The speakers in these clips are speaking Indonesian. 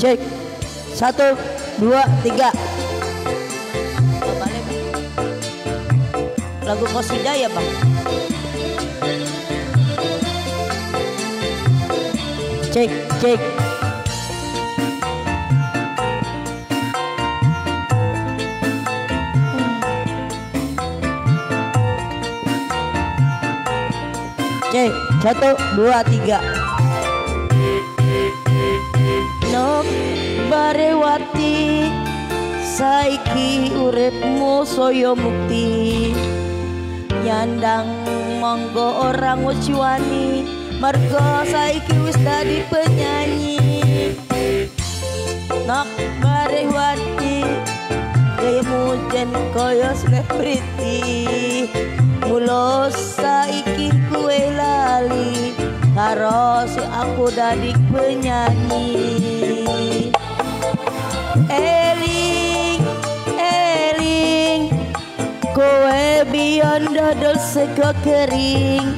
Cek. Satu, dua, tiga. Lagu Kosida ya bang? Cek, cek. Cek, satu, dua, tiga. Barewati saiki uripmu soyo mukti. Nyandang monggo orang waciwani Margo saiki wis dadi penyanyi. Nok barewati Gayamu jen koyo selebriti Mulo saiki kue lali Karo si aku dadi penyanyi Kowe biyon dodol sego kering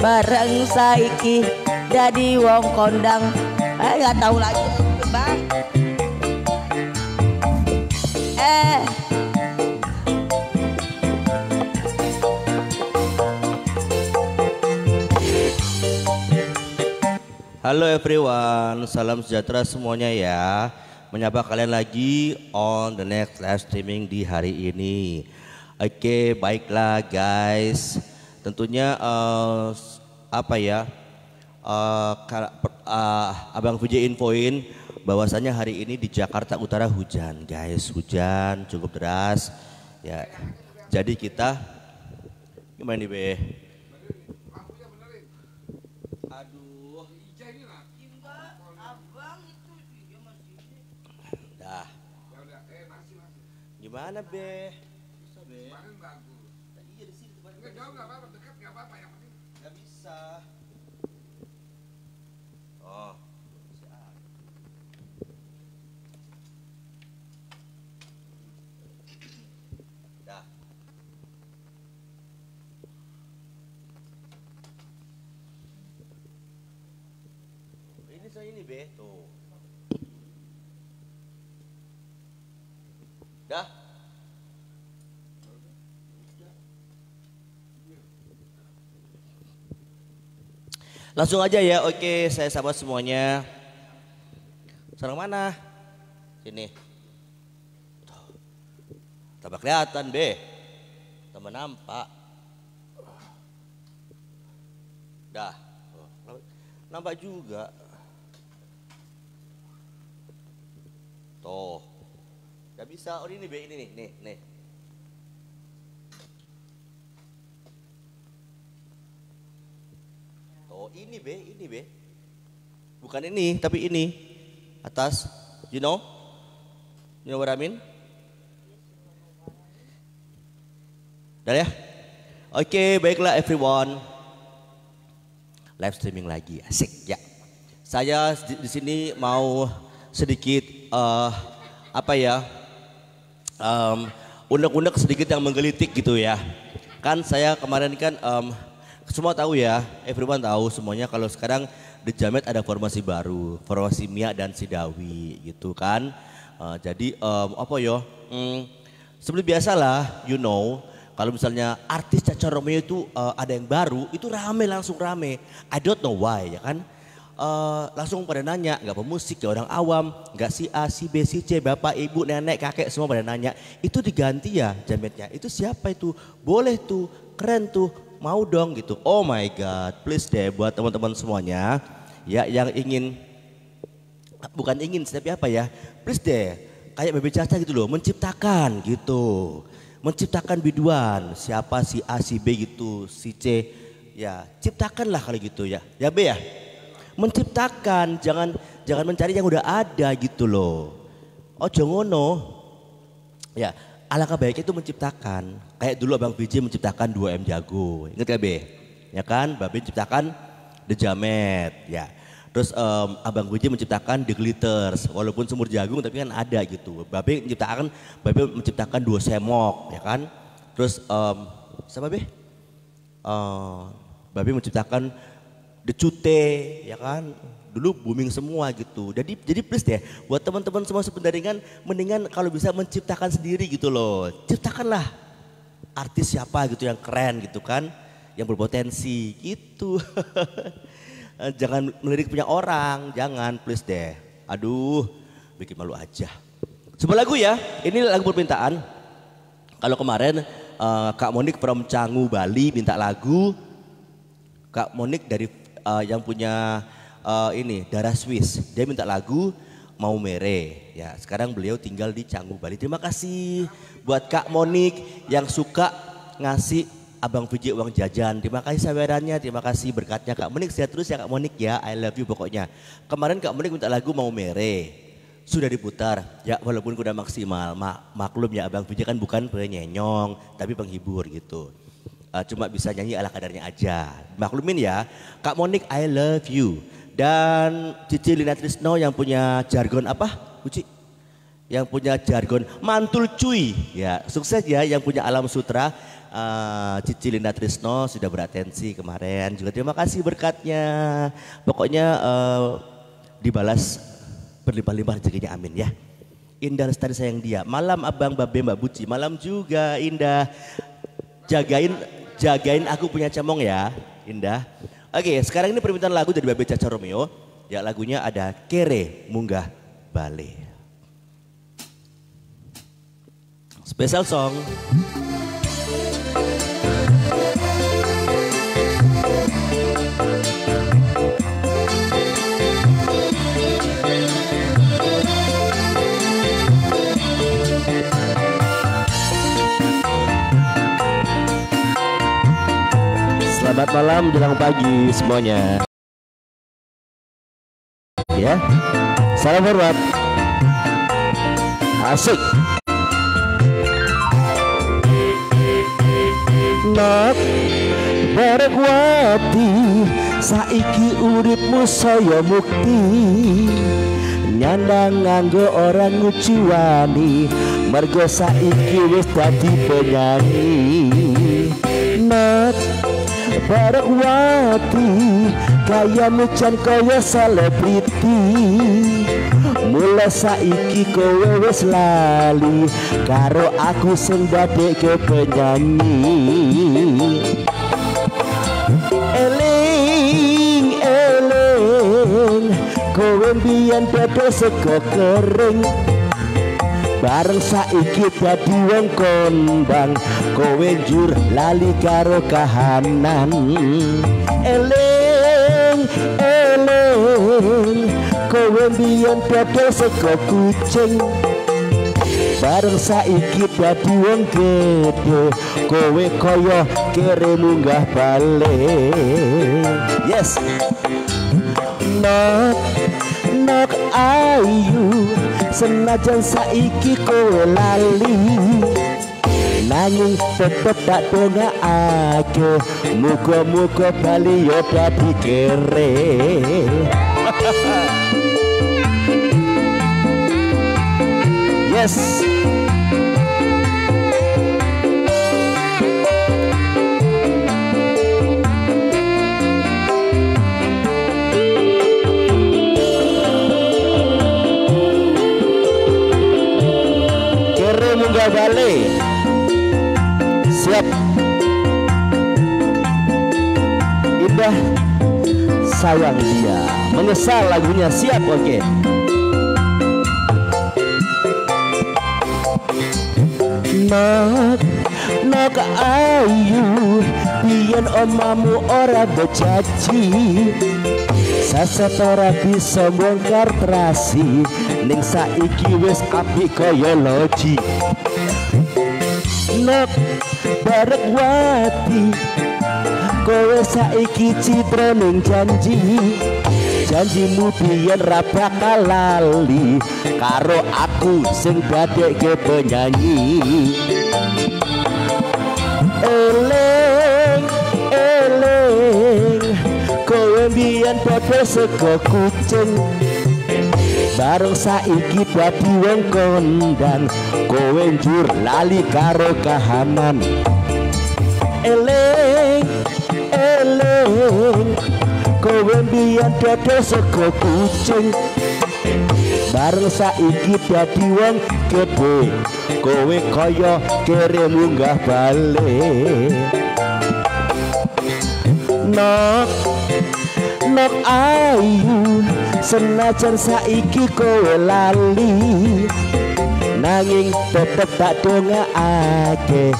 Bareng saiki dadi wong kondang Eh gak tahu lagi bang Eh Halo everyone, salam sejahtera semuanya ya. Menyapa kalian lagi on the next live streaming di hari ini. Oke, baiklah guys. Tentunya eh, apa ya? per- eh, Abang VJ infoin bahwasannya hari ini di Jakarta Utara hujan, guys. Hujan cukup deras. Ya. Jadi kita gimana nih, Be? Aduh. Gimana be? Bisa be? Iya di sini tempat Enggak jauh apa-apa, dekat nggak apa-apa yang penting. Nggak bisa. Oh. bisa. Dah. Saya ini be, tuh. Dah. Langsung aja ya, oke saya sahabat semuanya. Sekarang mana? Sini. Tambah kelihatan be. Tambah nampak. Dah. Nampak juga. Tuh. Gak bisa, oh ini be, ini nih, nih, nih. Oh ini be, ini be. Bukan ini, tapi ini. Atas, you know? You know what I mean? Udah ya? Oke, baiklah everyone. Live streaming lagi, asik ya. Saya di, di sini mau sedikit eh, apa ya? Em, unek-unek sedikit yang menggelitik gitu ya. Kan saya kemarin kan em, semua tahu ya, everyone tahu semuanya kalau sekarang di Jamet ada formasi baru, formasi Mia dan Sidawi gitu kan. Eh, jadi em, apa yo? Hmm, seperti biasalah, you know, kalau misalnya artis Caca Romeo itu eh, ada yang baru, itu rame langsung rame. I don't know why ya kan. Eh, langsung pada nanya, nggak pemusik, ya orang awam, nggak si A, si B, si C, bapak, ibu, nenek, kakek, semua pada nanya. Itu diganti ya jametnya, itu siapa itu? Boleh tuh, keren tuh, mau dong gitu. Oh my God, please deh buat teman-teman semuanya ya yang ingin, bukan ingin tapi apa ya, please deh kayak Bebe Caca gitu loh, menciptakan gitu. Menciptakan biduan, siapa si A, si B gitu, si C. Ya, ciptakanlah kali gitu ya. Ya B ya? Menciptakan, jangan jangan mencari yang udah ada gitu loh. Ojo ngono. Ya, alangkah baiknya itu menciptakan. Kayak dulu Abang BJ menciptakan 2M Jago. Ingat gak Be? Ya kan, Babe menciptakan The Jamet. Ya. Terus em, Abang BJ menciptakan The Glitters. Walaupun semur jagung tapi kan ada gitu. Babe menciptakan Babe menciptakan dua semok, ya kan? Terus em, siapa Be? Eh, Babe menciptakan Decute ya kan dulu booming semua gitu. Jadi jadi please deh buat teman-teman semua sependaringan mendingan kalau bisa menciptakan sendiri gitu loh. Ciptakanlah artis siapa gitu yang keren gitu kan, yang berpotensi gitu. jangan melirik punya orang, jangan please deh. Aduh, bikin malu aja. Sebuah lagu ya, ini lagu permintaan. Kalau kemarin uh, Kak Monik from Canggu Bali minta lagu, Kak Monik dari uh, yang punya uh, ini darah Swiss. Dia minta lagu mau mere. Ya, sekarang beliau tinggal di Canggu Bali. Terima kasih buat Kak Monik yang suka ngasih Abang Vijay uang jajan. Terima kasih sawerannya, terima kasih berkatnya Kak Monik. Sehat terus ya Kak Monik ya. I love you pokoknya. Kemarin Kak Monik minta lagu mau mere. Sudah diputar, ya walaupun udah maksimal. Mak maklum ya Abang Vijay kan bukan penyenyong, tapi penghibur gitu. Uh, cuma bisa nyanyi ala kadarnya aja. Maklumin ya, Kak Monik I love you. Dan Cici Lina Trisno yang punya jargon apa? Uci? Yang punya jargon mantul cuy. Ya, sukses ya yang punya alam sutra. Uh, Cici Linda Trisno sudah beratensi kemarin. Juga terima kasih berkatnya. Pokoknya uh, dibalas berlimpah-limpah rezekinya amin ya. Indah Lestari sayang dia. Malam Abang Babe Mbak Buci. Malam juga Indah. Jagain jagain aku punya cemong ya. Indah. Oke, sekarang ini permintaan lagu dari Babe Caca Romeo. Ya lagunya ada Kere Munggah Bale. Special song. Selamat malam jelang pagi semuanya. Ya, salam hormat. Asik. Not Barekwati saiki uripmu saya mukti nyandang nganggo orang nguciwani mergo saiki wis dadi penyanyi Not Barekwati kaya mucan kaya selebriti. Mulai saiki kowe wis lali karo aku sing dadekke penyanyi. Eling eling kowe mbiyen dadi sego kering bareng saiki dadi wong kondang kowe njur lali karo kahanan. Eling eling kowe mbiyen dadi sego kucing. Bareng saiki dadi wong gede kowe kaya kere munggah balik. Yes. Not not ayu senajan saiki kowe lali nanging tetep tak dongakake muga-muga bali yo dadi kere. Yes balik siap. Indah sayang dia. Menyesal lagunya. Siap oke. Nok Nok ayu Biyen omamu ora bejaji Saset ora bisa bongkar terasi Ning saiki wis apik kaya loji Nok barek wati. Kowe saiki citra ning janji. Janjimu biyen ra bakal lali Karo aku sing dadekke penyanyi. Eling, eling Kowe biyen padha sego kucing Bareng saiki dadi wong kondang Kowe njur lali karo kahanan. Eling, eling kowe mbiyen dodol sego kucing. Bareng saiki dadi wong gede kowe kaya kere munggah balik. Nok nok ayu senajan saiki kowe lali nanging tetep tak dongakake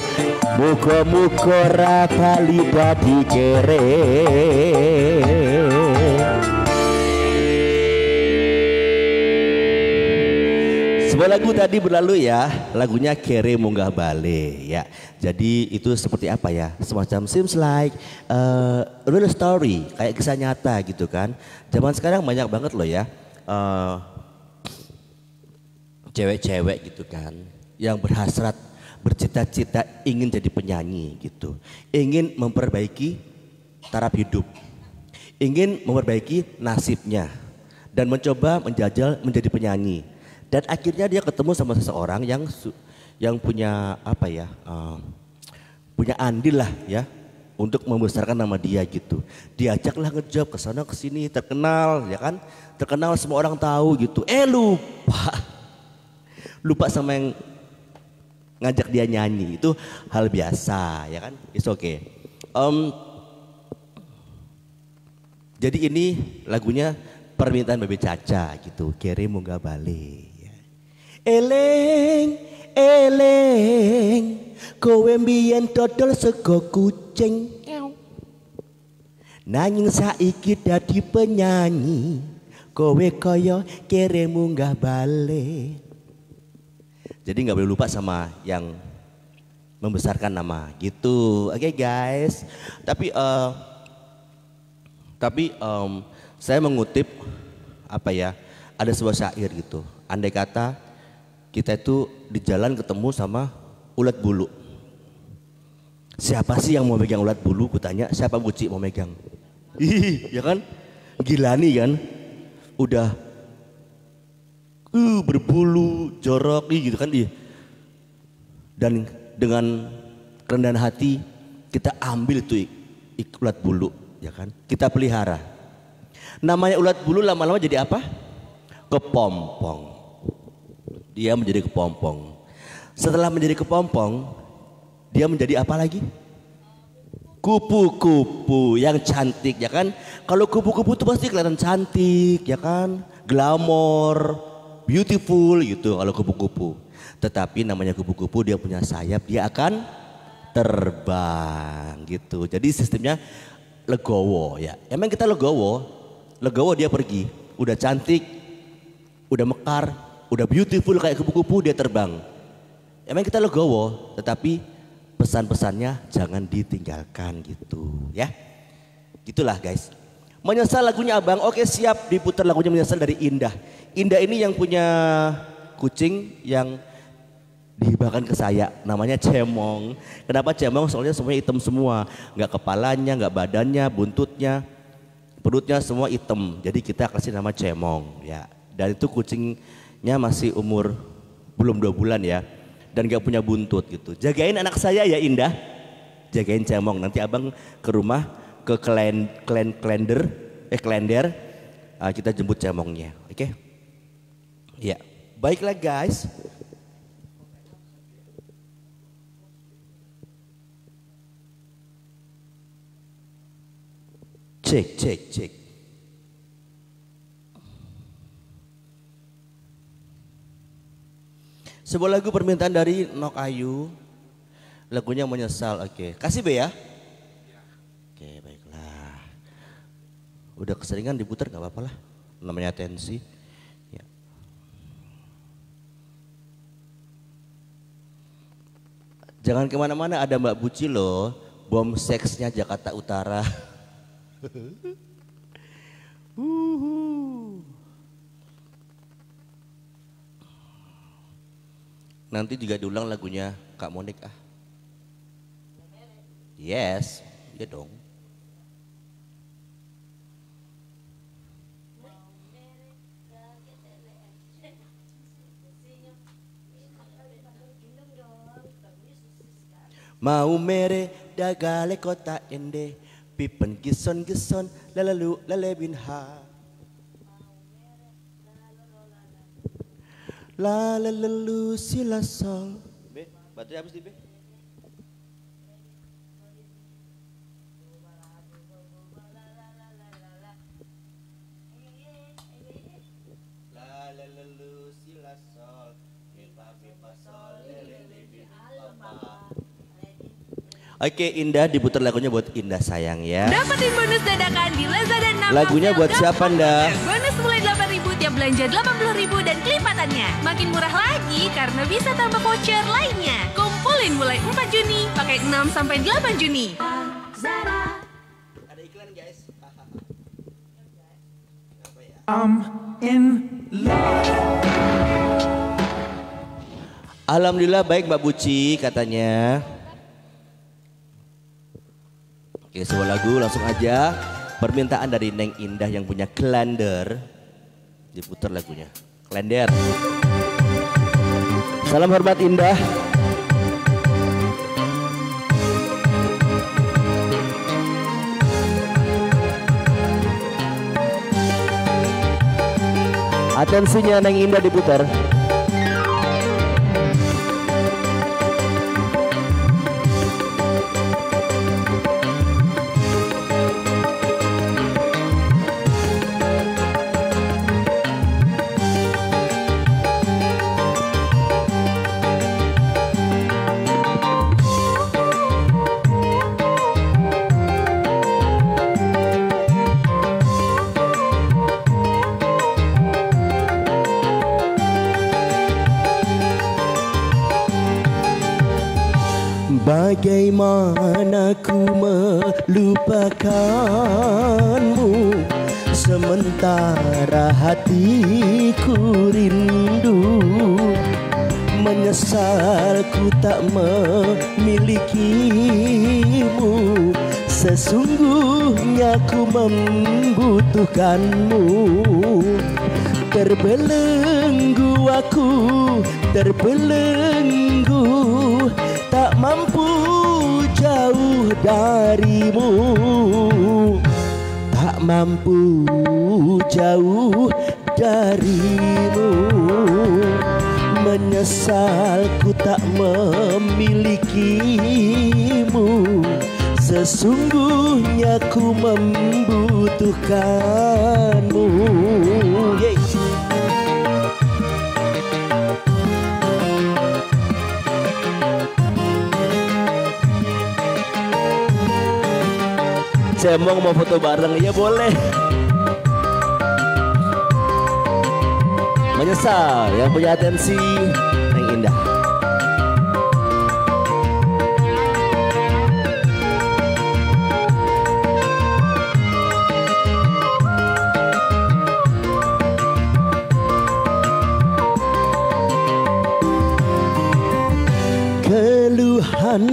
muga-muga ra bali dadi kere lagu tadi berlalu ya, lagunya Kere Munggah Bale ya. Jadi itu seperti apa ya? Semacam seems like uh, real story, kayak kisah nyata gitu kan. Zaman sekarang banyak banget loh ya. Uh, cewek-cewek gitu kan yang berhasrat bercita-cita ingin jadi penyanyi gitu ingin memperbaiki taraf hidup ingin memperbaiki nasibnya dan mencoba menjajal menjadi penyanyi dan akhirnya dia ketemu sama seseorang yang yang punya apa ya uh, punya andil lah ya untuk membesarkan nama dia gitu. Diajaklah ngejob ke sana ke sini terkenal ya kan? Terkenal semua orang tahu gitu. Eh lupa. Lupa sama yang ngajak dia nyanyi. Itu hal biasa ya kan? It's okay. Um, jadi ini lagunya permintaan Bebe Caca gitu. Kere Munggah Balik Eleng, eleng, kowe mbiyen dodol sego kucing. Nanging saiki dadi penyanyi, kowe kaya kere munggah bale. Jadi nggak boleh lupa sama yang membesarkan nama gitu. Oke okay, guys. Tapi uh, tapi um, saya mengutip apa ya? Ada sebuah syair gitu. Andai kata kita itu di jalan ketemu sama ulat bulu. Siapa sih yang mau megang ulat bulu? Kutanya, siapa buci mau megang? Ih, ya kan? Gila nih kan? Udah uh, berbulu, jorok ih, gitu kan dia. Dan dengan kerendahan hati kita ambil tuh ulat bulu, ya kan? Kita pelihara. Namanya ulat bulu lama-lama jadi apa? Kepompong dia menjadi kepompong. Setelah menjadi kepompong, dia menjadi apa lagi? Kupu-kupu yang cantik ya kan? Kalau kupu-kupu itu pasti kelihatan cantik ya kan? Glamor, beautiful gitu kalau kupu-kupu. Tetapi namanya kupu-kupu dia punya sayap, dia akan terbang gitu. Jadi sistemnya legowo ya. Emang kita legowo, legowo dia pergi. Udah cantik, udah mekar, udah beautiful kayak kupu-kupu dia terbang. Emang kita legowo, tetapi pesan-pesannya jangan ditinggalkan gitu ya. Gitulah guys. Menyesal lagunya abang, oke siap diputar lagunya menyesal dari Indah. Indah ini yang punya kucing yang dihibahkan ke saya namanya cemong kenapa cemong soalnya semuanya hitam semua nggak kepalanya nggak badannya buntutnya perutnya semua hitam jadi kita kasih nama cemong ya dan itu kucing nya masih umur belum dua bulan ya dan gak punya buntut gitu. Jagain anak saya ya Indah, jagain cemong. Nanti abang ke rumah ke klen klen klender eh klender uh, kita jemput cemongnya, oke? Okay? Ya, baiklah guys. Cek, cek, cek. Sebuah lagu permintaan dari Nok Ayu. Lagunya menyesal. Oke, kasih B ya. Oke, baiklah. Udah keseringan diputar nggak apa-apa lah. Namanya tensi. Ya. Jangan ke mana-mana ada Mbak Buci loh. Bom seksnya Jakarta Utara. Uhuh. Nanti juga diulang lagunya Kak Monik ah. Yes, ya dong. Mau mere dagale kota ende pipen gison gison lalalu lalebin ha La la la lu si la sol B, baterai habis di B? Oke Indah diputar lagunya buat Indah sayang ya. Dapetin bonus dadakan di Lazada 6 Lagunya buat siapa Nda? Bonus mulai 8.000 tiap belanja 80.000 dan kelipatannya. Makin murah lagi karena bisa tambah voucher lainnya. Kumpulin mulai 4 Juni, pakai 6 sampai 8 Juni. Ada iklan guys Alhamdulillah baik Mbak Buci katanya. Oke sebuah lagu langsung aja permintaan dari Neng Indah yang punya klender diputar lagunya klender. Salam hormat Indah. Atensinya Neng Indah diputar. Bagaimana ku melupakanmu? Sementara hatiku rindu. Menyesal ku tak memilikimu. Sesungguhnya ku membutuhkanmu. Terbelenggu aku, terbelenggu jauh darimu. Tak mampu jauh darimu. Menyesal ku tak memilikimu. Sesungguhnya ku membutuhkanmu. Yeay. Cemong mau foto bareng ya boleh. Menyesal yang punya atensi yang indah. Keluhan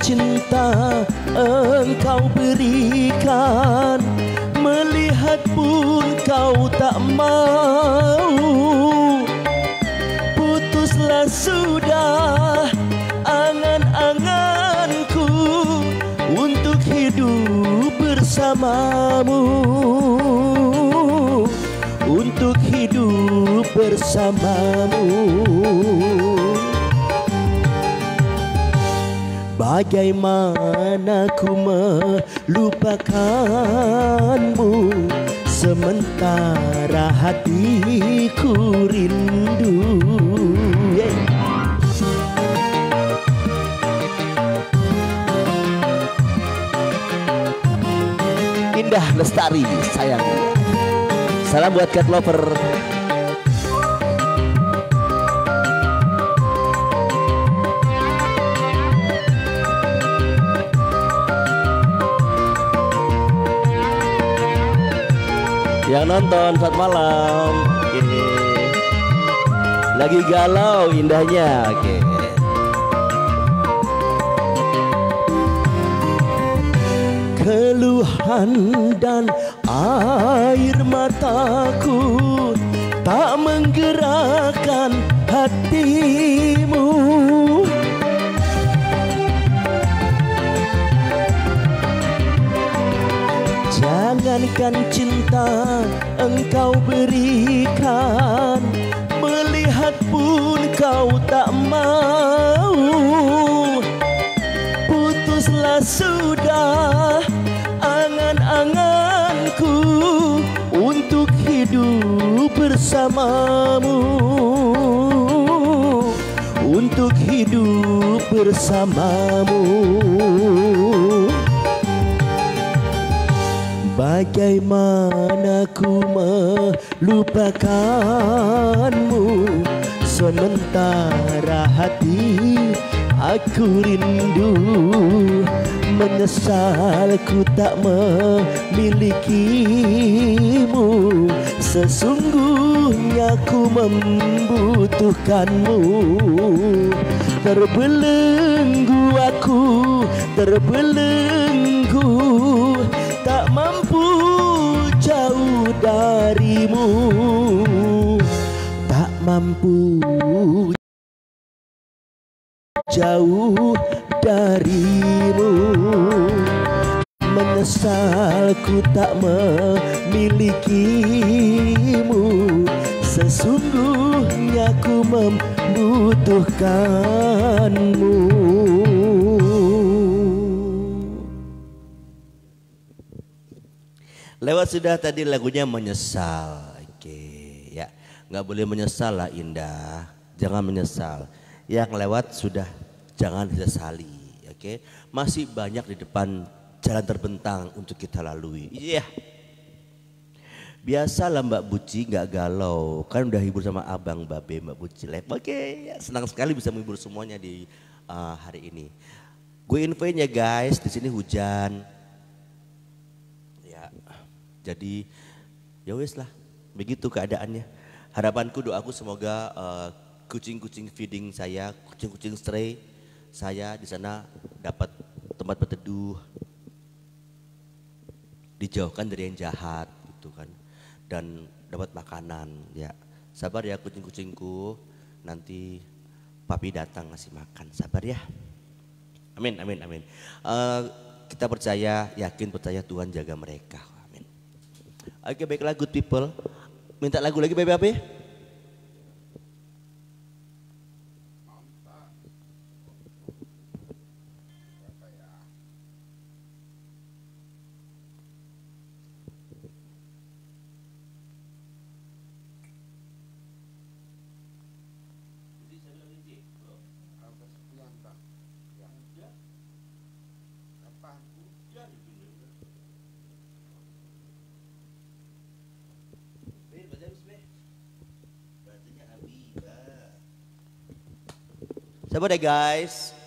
cinta engkau berikan. Melihat pun kau tak mau. Putuslah sudah angan-anganku Untuk hidup bersamamu. Untuk hidup bersamamu Bagaimana ku melupakanmu? Sementara hatiku rindu. Yeah. Indah Lestari sayang. Salam buat cat lover Yang nonton saat malam. Lagi galau indahnya. Oke. Keluhan dan air mataku Tak menggerakkan hatimu Jangankan cinta engkau berikan. Melihat pun kau tak mau. Putuslah sudah angan-anganku Untuk hidup bersamamu. Untuk hidup bersamamu Bagaimana ku melupakanmu? Sementara hati aku rindu Menyesal ku tak memilikimu. Sesungguhnya ku membutuhkanmu. Terbelenggu aku, terbelenggu darimu Tak mampu jauh darimu. Menyesal ku tak memilikimu. Sesungguhnya ku membutuhkanmu Lewat sudah tadi lagunya menyesal. Oke, ya. nggak boleh menyesal lah Indah. Jangan menyesal. Yang lewat sudah jangan disesali. Oke, masih banyak di depan jalan terbentang untuk kita lalui. Iya. Biasa lah Mbak Buci nggak galau. Kan udah hibur sama abang Babe Mbak Buci. Oke, ya, senang sekali bisa menghibur semuanya di uh, hari ini. Gue infonya guys, di sini hujan. Jadi ya wes lah, begitu keadaannya. Harapanku doaku semoga eh, kucing-kucing feeding saya, kucing-kucing stray saya di sana dapat tempat berteduh, dijauhkan dari yang jahat gitu kan, dan dapat makanan ya. Sabar ya kucing-kucingku, nanti papi datang ngasih makan, sabar ya. Amin, amin, amin. Eh, kita percaya, yakin percaya Tuhan jaga mereka. Oke baiklah good people. Minta lagu lagi baby Api? Sabar deh guys.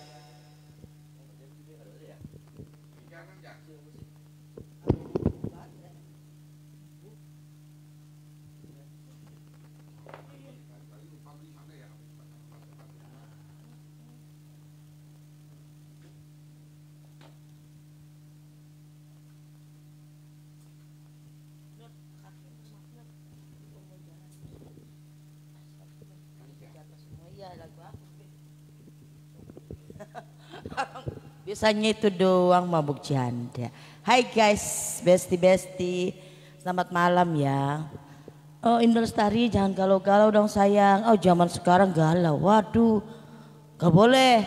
Biasanya itu doang mabuk janda. Hai guys, besti-besti. Selamat malam ya. Oh Indra Lestari jangan galau-galau dong sayang. Oh zaman sekarang galau. Waduh, gak boleh.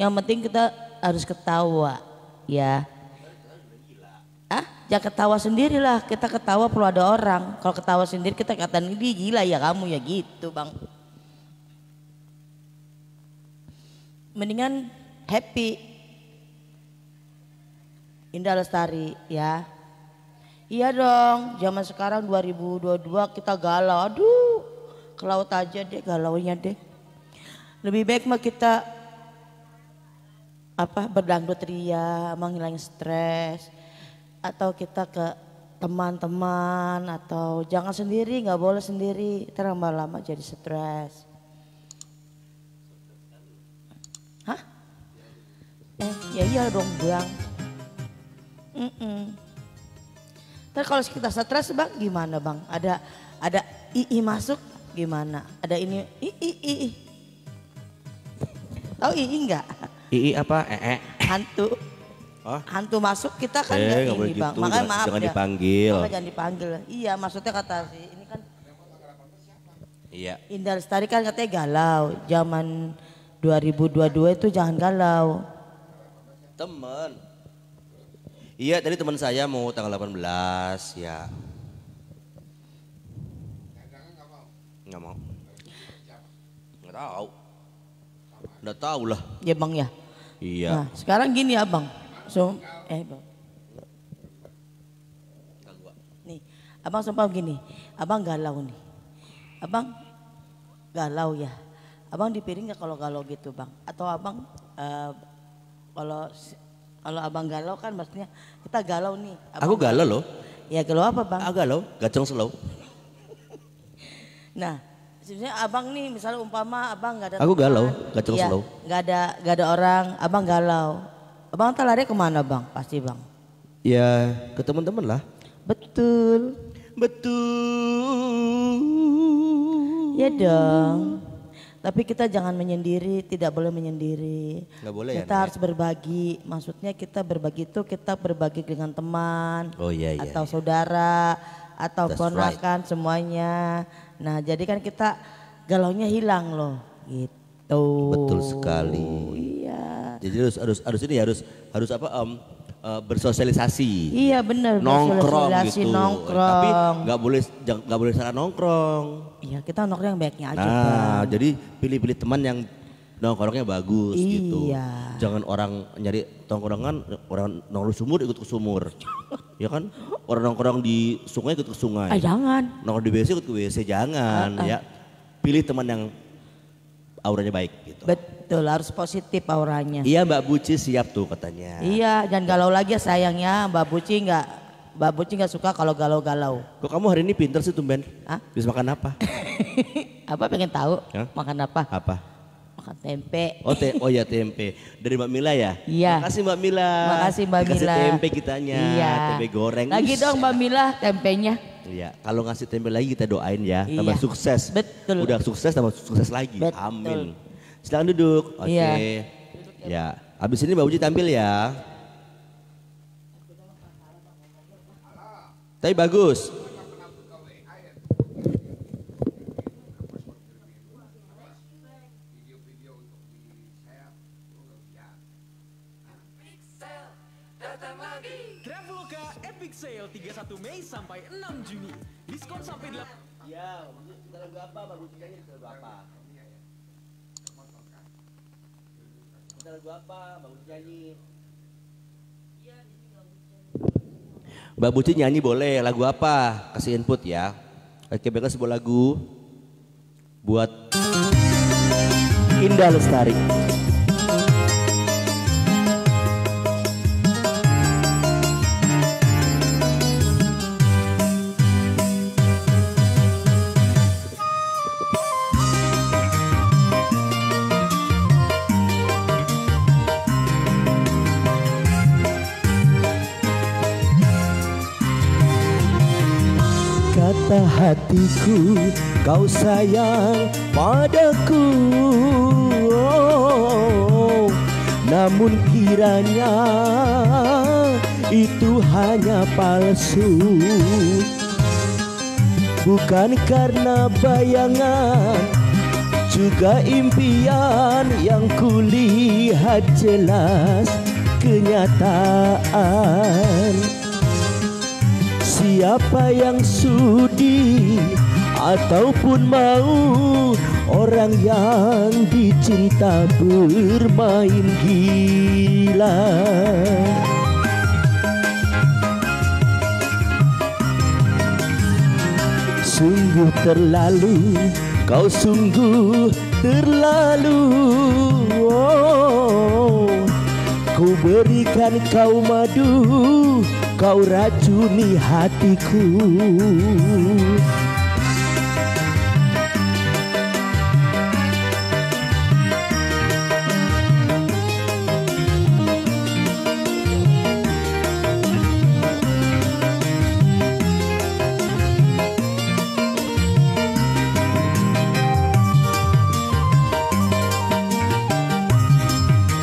Yang penting kita harus ketawa ya. Ah, jangan ketawa sendirilah. Kita ketawa perlu ada orang. Kalau ketawa sendiri kita katakan ini gila ya kamu ya gitu bang. Mendingan happy Indah Lestari ya. Iya dong, zaman sekarang 2022 kita galau. Aduh, ke laut aja deh galaunya deh. Lebih baik mah kita apa berdangdut ria, menghilangin stres atau kita ke teman-teman atau jangan sendiri, nggak boleh sendiri, terang lama jadi stres. Hah? Eh, ya iya dong, Bang. Ntar kalau kita stres bang gimana bang? Ada ada ii masuk gimana? Ada ini ii ii. ii. Tahu ii enggak? Ii apa? Ee. Hantu. Oh. Hantu masuk kita kan Eh, nggak ini boleh bang. gitu, Makanya maaf jangan ya. dipanggil. Makanya jangan dipanggil. Iya maksudnya kata si ini kan Iya. Indah Lestari kan katanya galau. Zaman 2022 itu jangan galau. Temen. Iya tadi teman saya mau tanggal 18 ya. Nggak mau. Nggak tahu. Nggak tahu lah. Ya bang ya. Iya. Nah sekarang gini ya bang. So, eh bang. Nih, abang sumpah gini, abang galau nih. Abang galau ya. Abang dipiring nggak kalau galau gitu bang? Atau abang eh, kalau kalau abang galau kan maksudnya kita galau nih. Abang Aku galau loh. Ya galau apa bang? Aku galau, gacong slow. Nah, sebenarnya abang nih misalnya umpama abang nggak ada Aku teman, galau, gacor iya, slow. nggak ada nggak ada orang, abang galau. Abang ntar lari ke mana bang? Pasti bang. Ya ke teman-teman lah. Betul. Betul. Ya dong. Tapi kita jangan menyendiri, tidak boleh menyendiri. Nggak boleh ya, Kita Nek? harus berbagi. Maksudnya kita berbagi itu kita berbagi dengan teman, Oh iya iya. atau saudara, atau That's ponakan semuanya. Nah, jadi kan kita galaunya hilang loh, gitu. Betul sekali. Iya. Jadi harus harus harus ini harus harus apa em, eh, bersosialisasi. Iya benar. nongkrong gitu. Nongkrong. Tapi nggak boleh nggak boleh salah nongkrong. Iya kita nongkrong yang baiknya aja. Nah, Bang. jadi pilih-pilih teman yang nongkrongnya bagus gitu. Iya. Jangan orang nyari tongkrongan orang nongkrong sumur ikut ke sumur. ya kan? Orang nongkrong di sungai ikut ke sungai. Ah, jangan. Nongkrong di WC ikut ke WC jangan Ah, ah. ya. Pilih teman yang auranya baik gitu. Betul harus positif auranya. Iya Mbak Buci siap tuh katanya. Iya, jangan galau lagi ya sayangnya. Mbak Buci nggak, Mbak Buci nggak suka kalau galau-galau. Kok kamu hari ini pinter sih tumben? Hah? Bisa makan apa? apa pengen tahu? Hah? Makan apa? Apa? Makan tempe. Oh, te oh ya tempe. Dari Mbak Mila ya? Iya. Makasih Mbak Mila. Makasih Mbak Dikasih Mila. tempe kitanya. Iya. Tempe goreng. Lagi dong Mbak Mila tempenya. Iya, kalau ngasih tempe lagi kita doain ya, tambah Iya. sukses. Betul. Udah sukses tambah sukses lagi. Betul. Amin. Silakan duduk. Oke. Iya. Ya, habis ini Mbak Uji tampil ya. Tapi bagus. 1 Mei sampai 6 Juni. Diskon sampai 8... Ya, kita lagu apa? Baru kita lagu apa? Kita lagu apa? Baru nyanyi. Mbak Buci nyanyi boleh, lagu apa? Kasih input ya. Oke, mereka sebuah lagu buat Indah Lestari. Hatiku kau sayang padaku. Oh, Namun kiranya itu hanya palsu. Bukan karena bayangan juga impian yang kulihat jelas kenyataan Siapa yang sudi ataupun mau orang yang dicinta bermain gila. Sungguh terlalu, kau sungguh terlalu. Oh, Ku berikan kau madu, kau racuni hatiku.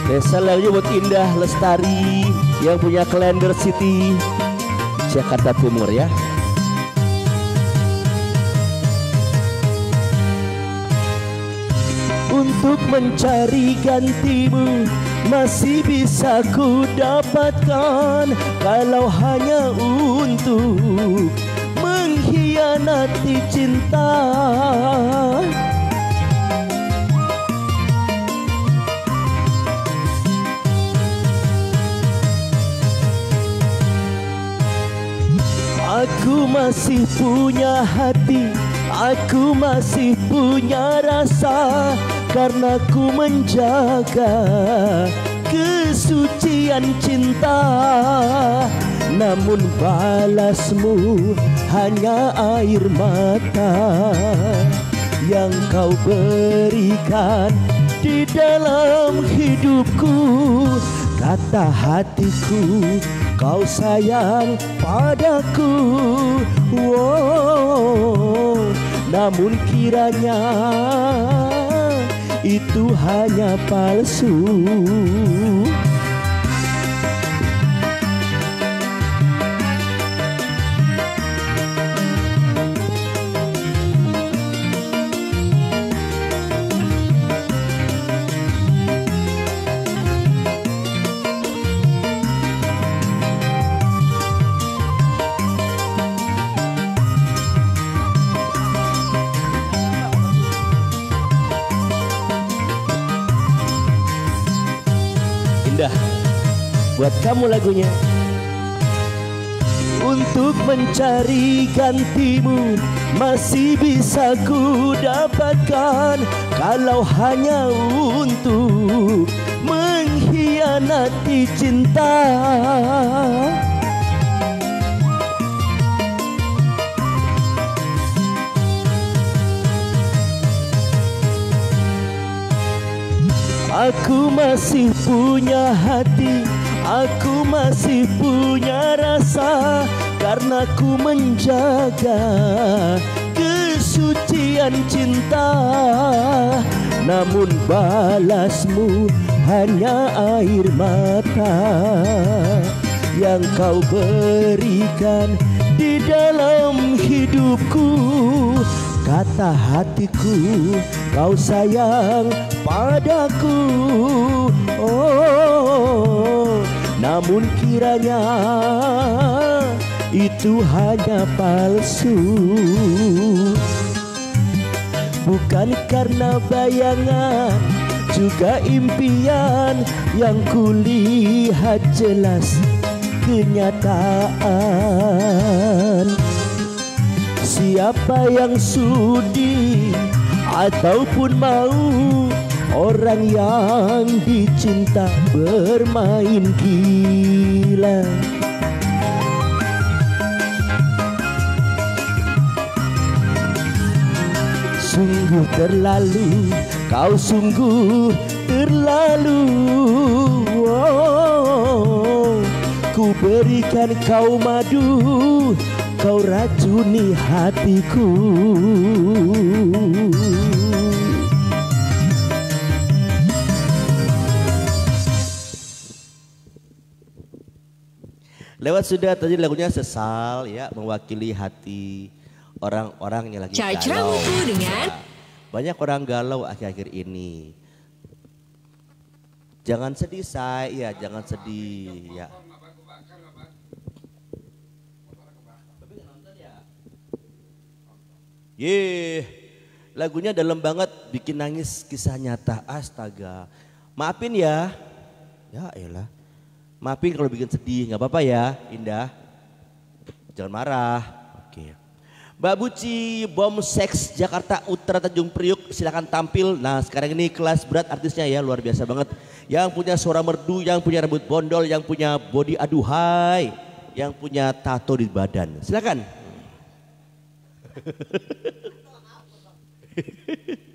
Desa Layu buat Indah Lestari yang punya Kalender City Jakarta Timur ya. Untuk mencari gantimu masih bisa ku dapatkan kalau hanya untuk mengkhianati cinta. Masih punya hati Aku masih punya rasa. Karena ku menjaga Kesucian cinta. Namun balasmu hanya air mata Yang kau berikan di dalam hidupku. Kata hatiku kau sayang padaku. Wow, Namun kiranya itu hanya palsu kamu lagunya. Untuk mencari gantimu Masih bisa ku dapatkan. Kalau hanya untuk Mengkhianati cinta. Aku masih punya hati Aku masih punya rasa Karena ku menjaga Kesucian cinta. Namun balasmu hanya air mata Yang kau berikan di dalam hidupku. Kata hatiku kau sayang padaku. Oh namun kiranya itu hanya palsu. Bukan karena bayangan juga impian yang kulihat jelas kenyataan. Siapa yang sudi ataupun mau Orang yang dicinta bermain gila. Sungguh terlalu, kau sungguh terlalu. Oh, Ku berikan kau madu kau racuni hatiku Lewat sudah tadi lagunya sesal ya mewakili hati orang-orang yang lagi galau. dengan- Ya, Banyak orang galau akhir-akhir ini. Jangan sedih say, ya jangan sedih ya. Ye, lagunya dalam banget bikin nangis kisah nyata. Astaga. Maafin ya. Ya elah. Maafin kalau bikin sedih, nggak apa-apa ya, Indah. Jangan marah. Oke. Mbak Buci, Bom Seks Jakarta Utara Tanjung Priuk, silakan tampil. Nah sekarang ini kelas berat artisnya ya, luar biasa banget. Yang punya suara merdu, yang punya rambut bondol, yang punya body aduhai, yang punya tato di badan. Silakan.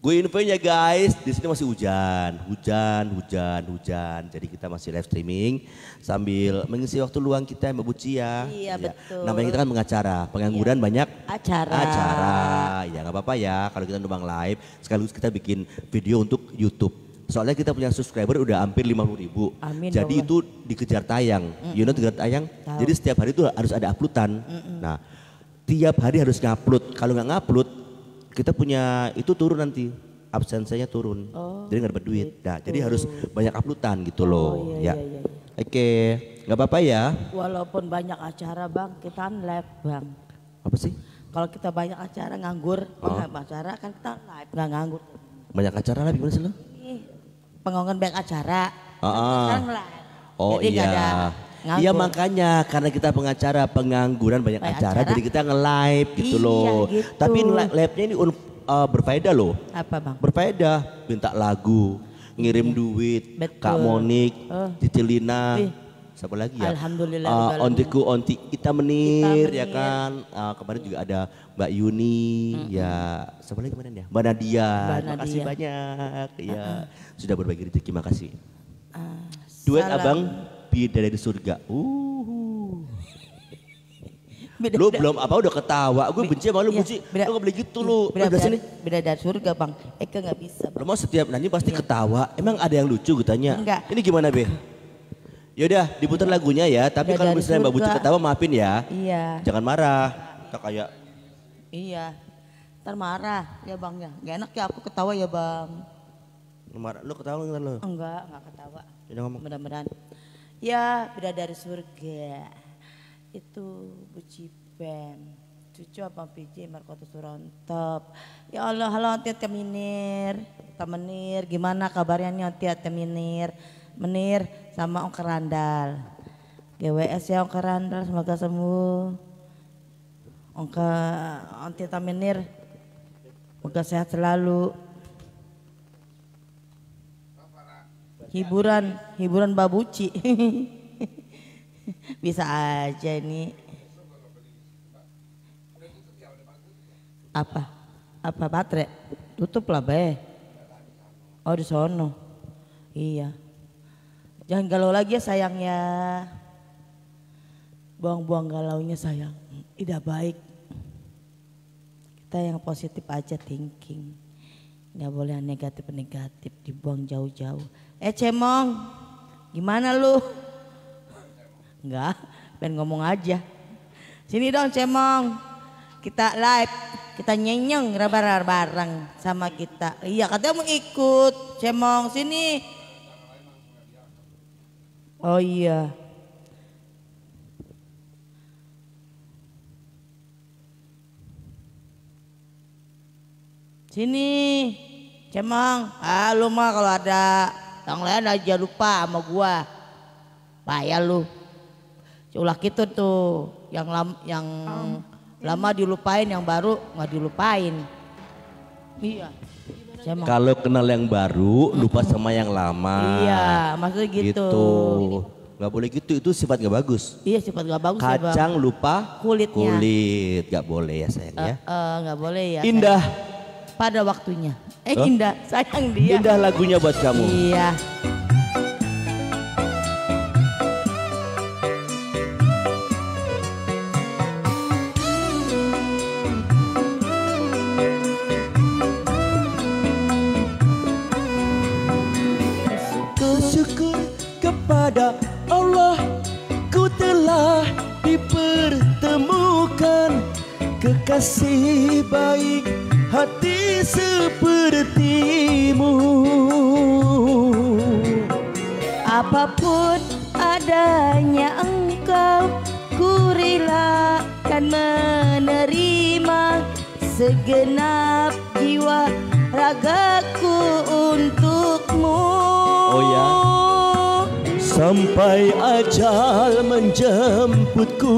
Gue infonya guys, di sini masih hujan, hujan, hujan, hujan. Jadi kita masih live streaming sambil mengisi waktu luang kita Mbak Buci ya. Iya, Ya. betul. Namanya kita kan mengacara, pengangguran banyak Acara. acara. Ya nggak apa-apa ya kalau kita numpang live, sekaligus kita bikin video untuk YouTube. Soalnya kita punya subscriber udah hampir 50 ribu. Amin, Jadi Allah. itu dikejar tayang. You know dikejar tayang? Tahu. Jadi setiap hari itu harus ada uploadan. Nah, tiap hari harus ngupload. Kalau nggak ngupload, kita punya itu turun nanti absensinya turun. jadi nggak dapat duit. Nah, jadi harus banyak uploadan gitu loh. Oh, iya, ya. iya, iya. Oke, nggak apa-apa ya. Walaupun banyak acara bang, kita kan live bang. Apa sih? Kalau kita banyak acara nganggur, Oh. banyak acara kan kita live nggak nganggur. Banyak acara lah gimana sih lo? Ih, pengongkon banyak acara. Ah, ah. Live. Oh Jadi nggak ada iya. Nganggur. Iya makanya karena kita pengacara pengangguran banyak Banyak acara, acara. jadi kita nge-live gitu Iya, loh. gitu. Tapi li- live-nya ini uh, berfaedah loh. Apa bang? Berfaedah, minta lagu, ngirim duit, Iya. Betul. Kak Monik, Oh. Titilina, Ih. siapa lagi ya? Alhamdulillah, Uh, ontiku onti Ita Menir, Ita ya Menir. kan. Uh, kemarin juga ada Mbak Yuni, ya siapa lagi kemarin ya? Mbak Nadia. Mbak Nadia. banyak, ya sudah berbagi rezeki, makasih. Ah, Duet salam. abang bidadari di surga. Uh. Beda- Lu beda- belum apa udah ketawa. Gue benci sama lu Iya, benci. beda- Lu gak boleh gitu lu. Beda, beda, sini. beda dari surga bang. Eka nggak bisa. Lu mau setiap nyanyi pasti ketawa. Emang ada yang lucu gue tanya. Enggak. Ini gimana Be? Yaudah diputar lagunya ya. Tapi kalau misalnya Mbak Buci ketawa maafin ya. Iya, Jangan marah. Kita kayak iya. Ntar marah ya bang ya. Gak enak ya aku ketawa ya bang. lu marah. Lu ketawa nggak lu? Enggak, enggak ketawa. Udah ngomong. Mudah-mudahan. Ya, beda dari surga. Itu Bucipen. Cucu apa PJ Markoto Surontop. Ya Allah, halo Tia Tia Minir. Tia Menir, gimana kabarnya nih Tia Tia Minir? Menir sama Ong Kerandal. GWS ya Ong Kerandal, semoga sembuh. Ongka Tia Tia Menir, semoga sehat selalu. Hiburan hiburan babuci. Bisa aja ini. Apa? Apa baterai? Tutup lah be. Oh di sono. Iya. Jangan galau lagi ya sayang ya buang-buang galaunya sayang. Tidak baik. Kita yang positif aja thinking. Nggak boleh yang negatif-negatif dibuang jauh-jauh. Eh Cemong, gimana lu? Enggak, pengen ngomong aja. Sini dong Cemong, kita live, kita nyenyeng rabar bareng sama kita. Iya katanya mau ikut, Cemong sini. Oh iya. Sini, Cemong. Ah lu mah kalau ada yang lain aja lupa sama gua. Payah lu. Ulah gitu tuh, yang lam, yang lama dilupain, yang baru nggak dilupain. Iya. Kalau kenal yang baru, lupa sama yang lama. Iya, maksudnya gitu. Gak boleh gitu, itu sifat gak bagus. Iya sifat gak bagus ya. Kacang lupa Kulitnya. kulit. Gak boleh ya sayang Eh, ya. eh, nggak boleh ya. Indah, sayang. Pada waktunya. Eh Hah? indah, sayang dia. indah lagunya buat kamu. Iya. Bersyukur kepada Allah Ku telah dipertemukan Kekasih baik hati sepertimu. Apa pun adanya engkau Ku relakan menerima Segenap jiwa ragaku untukmu. Oh ya? Sampai ajal menjemputku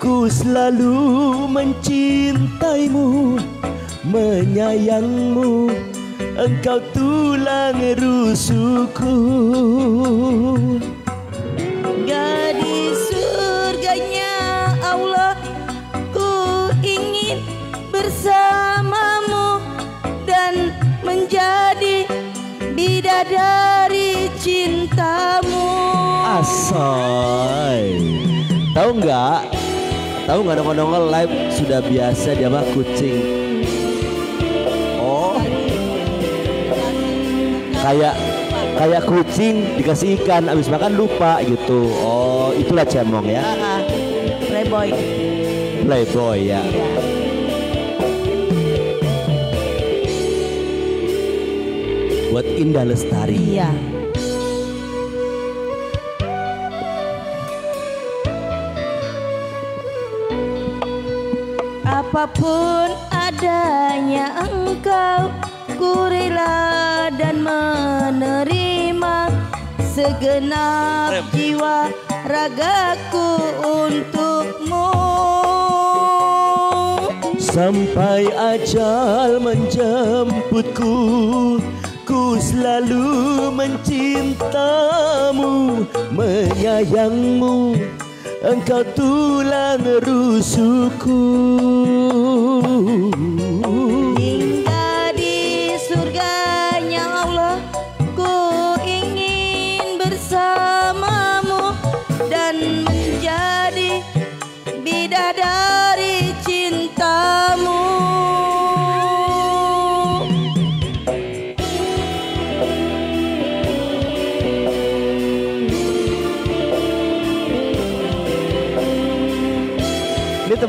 Ku selalu mencintaimu menyayangmu. Engkau tulang rusuku Gadis surganya Allah Ku ingin bersamamu Dan menjadi bidadari cintamu. Asal, Tahu nggak? Tahu nggak nongol-nongol live? Sudah biasa dia mah kucing. Kayak kayak kucing dikasih ikan habis makan lupa gitu. Oh, itulah cemong ya. Ah, ah. Playboy. Playboy ya. Iya. Buat Indah Lestari. Iya. Apa pun adanya engkau Ku rela dan menerima Segenap jiwa ragaku untukmu. Sampai ajal menjemputku Ku selalu mencintamu Menyayangmu. Engkau tulang rusukku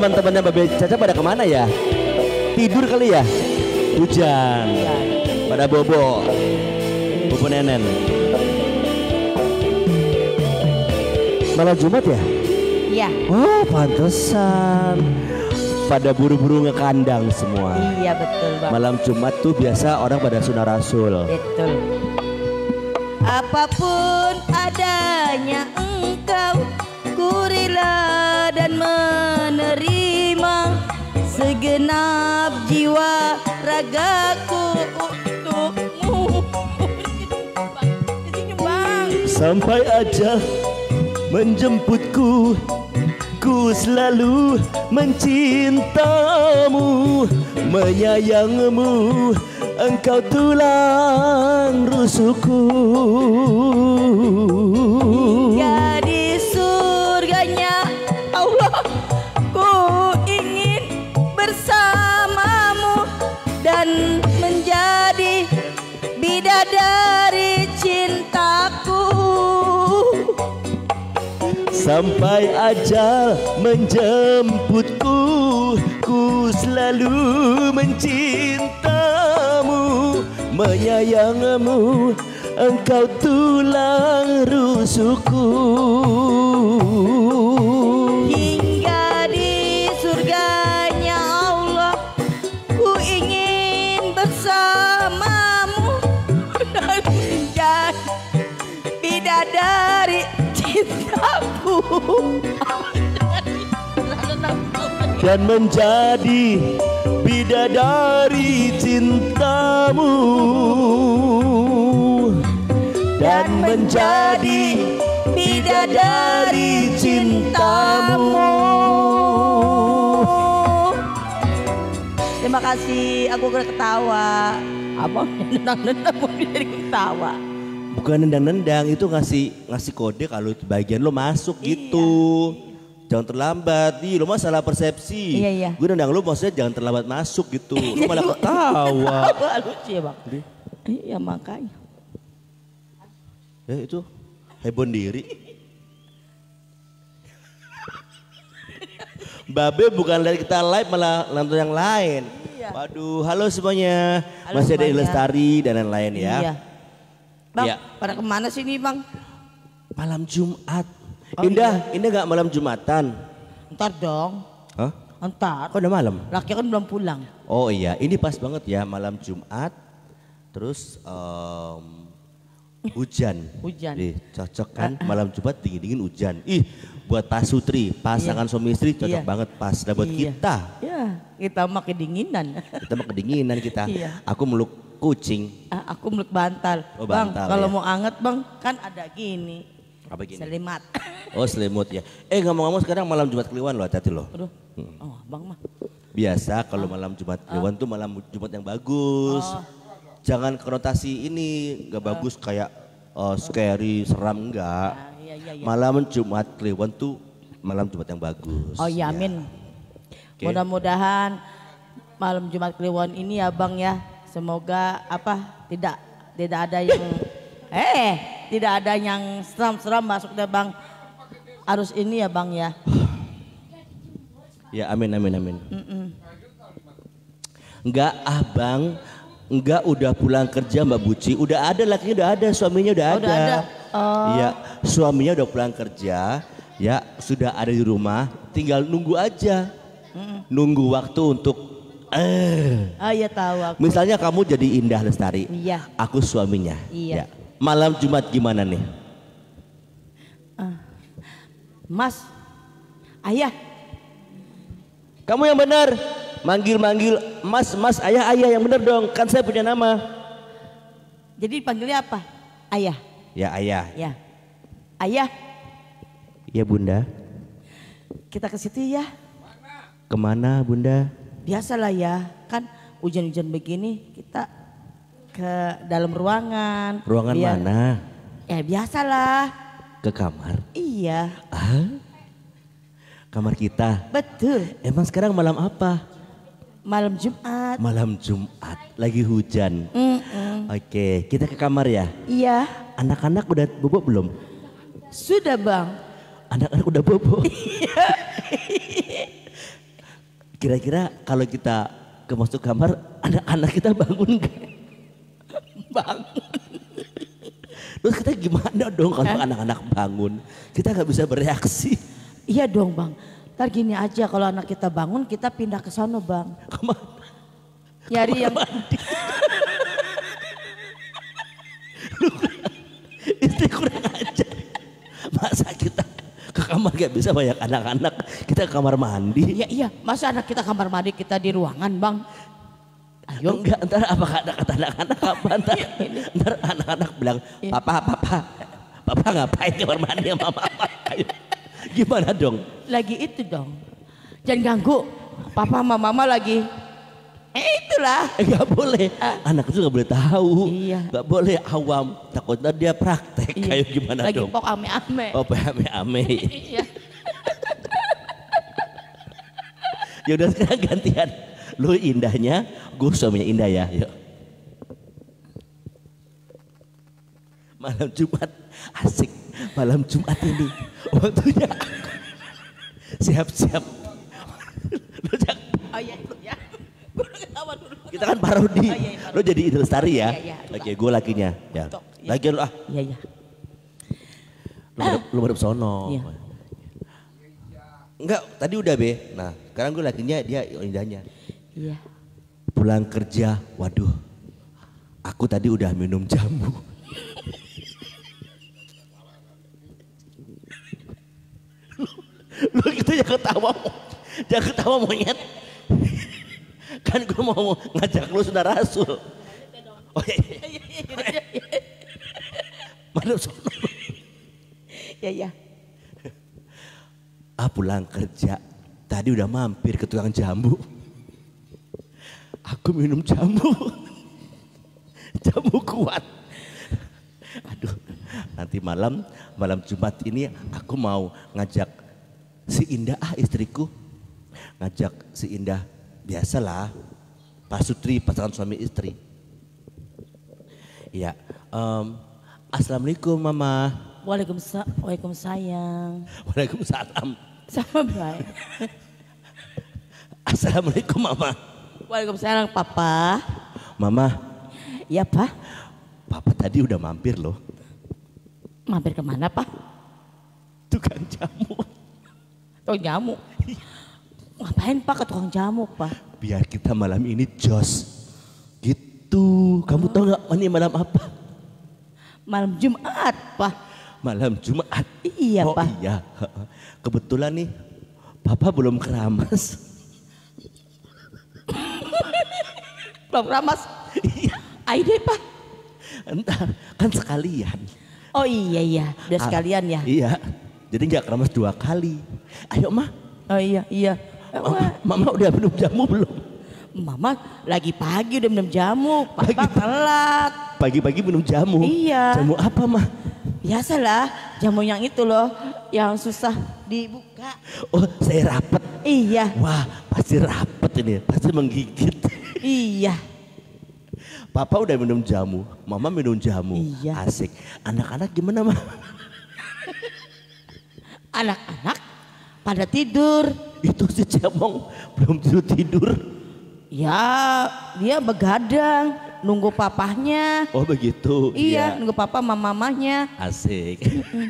teman-temannya Babe Caca pada ke mana ya? Tidur kali ya? Hujan Pada bobo Bobo nenen Malam Jumat ya? Iya, Oh pantesan Pada buru-buru ngekandang semua iya betul bang Malam Jumat tuh biasa orang pada sunah rasul Betul. Apa pun adanya engkau Ku rela Segenap jiwa ragaku untukmu. Sampai aja menjemputku Ku selalu mencintamu. Menyayangmu Engkau tulang rusukku Sampai ajal menjemputku Ku selalu mencintamu. Menyayangmu Engkau tulang rusukku Hingga di surganya Allah Ku ingin bersamamu. Dan bidadari cintaku dan menjadi bidadari cintamu dan menjadi bidadari cintamu. Terima kasih, aku udah ketawa. Abang nendang-nendang mau jadi ketawa. Bukan nendang-nendang itu ngasih ngasih kode kalau bagian lo masuk gitu. Jangan terlambat, ih lo mah salah persepsi. Iya, iya. Gue nendang lo maksudnya jangan terlambat masuk gitu. Lo malah ketawa. Lucu ya bang. Iya makanya. ya itu heboh diri. Babe bukan dari kita live malah nonton yang lain. Waduh, halo semuanya. Iya. Halo Masih ada semuanya. Lestari dan lain-lain ya. Iya. Bang, Iya. pada ke mana sih nih bang? Malam Jumat. Oh, Indah, Indah nggak malam Jumatan? Ntar dong, Hah? ntar. Kok udah malam? Laki kan belum pulang. Oh iya, ini pas banget ya malam Jumat. Terus em, hujan. Hujan. Ih, cocok kan malam Jumat dingin-dingin hujan. Ih, buat Pak Sutri, pasangan suami istri cocok Iya. banget pas. Nah buat Iya. kita, Ya, kita mah kedinginan. kita mah kedinginan kita. Iya. Aku meluk kucing. Ah, aku meluk bantal. Oh, bang, bantal, kalau ya. mau anget bang, kan ada gini. Apa gini? Selimat. Oh selimut ya. Eh ngomong-ngomong sekarang malam Jumat Kliwon loh, hati-hati loh. Aduh, oh bang mah. Biasa Ah. kalau malam Jumat Kliwon tuh malam Jumat yang bagus. Oh. Jangan konotasi ini nggak bagus kayak eh, scary, seram enggak. Ah, iya, iya, iya. Malam Jumat Kliwon tuh malam Jumat yang bagus. Oh iya Ya. Oke. Mudah-mudahan malam Jumat Kliwon ini ya Bang ya. Semoga apa tidak tidak ada yang eh tidak ada yang seram-seram masuk deh Bang. Harus ini ya Bang ya. Ya amin amin amin. Enggak ah bang, enggak udah pulang kerja Mbak Buci, udah ada lakinya udah ada, suaminya udah Oh, ada. udah ada. Oh. Iya, suaminya udah pulang kerja, ya sudah ada di rumah, tinggal nunggu aja, nunggu waktu untuk eh. Ah iya tahu aku. Misalnya kamu jadi Indah Lestari, Iya. aku suaminya. Iya. Ya. Malam Jumat gimana nih? Mas. Ayah. Kamu yang benar, manggil-manggil Mas, Mas, Ayah, Ayah yang benar dong, kan saya punya nama. Jadi dipanggilnya apa? Ayah. Ya Ayah, Ya. Ayah, ya Bunda. kita ke situ ya. Ke mana Bunda? Biasalah ya, kan hujan-hujan begini kita ke dalam ruangan. Ruangan Biar- mana? Ya biasalah. Ke kamar. Iya, Ah, kamar kita. betul. Emang sekarang malam apa? Malam Jumat. Malam Jumat, lagi hujan. Mm-mm. Oke, kita ke kamar ya. Iya, Anak-anak udah bobo belum? sudah bang. Anak-anak udah bobo. Kira-kira kalau kita ke masuk kamar, anak-anak kita bangun gak? bangun. Terus kita gimana dong kalau anak-anak bangun? Kita nggak bisa bereaksi. Iya dong bang. Ntar gini aja kalau anak kita bangun kita pindah ke sono bang. Ke mana? Nyari yang Istri kurang aja. Masa kita ke kamar gak bisa banyak anak-anak. Kita ke kamar mandi. Iya iya, masa anak kita kamar mandi kita di ruangan bang? Ayo, Enggak, ntar apa kata kata anak-anak apa ntar, ntar anak-anak bilang papa papa papa ngapain kamar mandi sama mama ayo gimana dong lagi itu dong. Jangan ganggu, papa sama mama lagi. Eh itulah. eh boleh. Anak itu nggak boleh tahu. Iya. nggak boleh awam. Takutnya dia praktek. Iya. kayak gimana lagi dong? pok ame-ame. oh ame ame Iya. ya udah sekarang gantian. Lu indahnya gue suaminya indah ya. Yuk. Malam Jumat. Asik. Malam Jumat ini. Waktunya. Siap-siap. Lu jangan Oh iya itu ya. Gue ketawa dulu. Kita kan parodi. Oh, iya, iya, lu jadi Idul Lestari ya? Iya, iya. oke gue lakinya. Ya. Iya. lagi lu ah. Iya iya. lu lu sono. Iya. enggak tadi udah be. Nah sekarang gue lakinya dia indahnya. Iya. pulang kerja waduh. Aku tadi udah minum jamu. Lu gitu jangan ketawa jangan ketawa monyet kan gue mau ngajak lu sudah rasul. Oh iya, iya. Madep sono. Iya iya. ah pulang kerja. Tadi udah mampir ke tukang jamu aku minum jamu jamu kuat. Aduh nanti malam malam Jumat ini aku mau ngajak si Indah ah istriku. Ngajak si Indah biasalah pasutri pasangan suami istri ya em, assalamualaikum mama Waalaikumsalam. Waalaikumsalam. waalaikumsalam Sama baik. assalamualaikum mama Waalaikumsalam papa. mama Iya pak. papa tadi udah mampir loh Mampir ke mana pak? tukang jamu Tukang jamu. Ngapain pak ke tukang jamu pak? biar kita malam ini jos gitu kamu tahu nggak ini malam apa Malam Jumat pak. malam Jumat Iya oh pak. iya kebetulan nih papa belum keramas Belum ramas. iya Ayo deh pak. entar kan sekalian Oh iya iya. Udah Ah, sekalian ya. iya jadi nggak keramas dua kali ayo mah Oh iya iya. Mama, mama udah minum jamu belum Mama lagi pagi udah minum jamu. Papa telat. pagi-pagi minum jamu Iya. jamu apa mah Biasalah jamu yang itu loh yang susah dibuka. Oh saya rapet. Iya, Wah pasti rapet ini, pasti menggigit. iya. Papa udah minum jamu, mama minum jamu. Iya. Asik. Anak-anak gimana mah? Anak-anak pada tidur. Itu si Cemong belum tidur tidur. Ya, dia begadang nunggu papahnya. Oh begitu. Iya, nunggu papa sama mamahnya. Asik.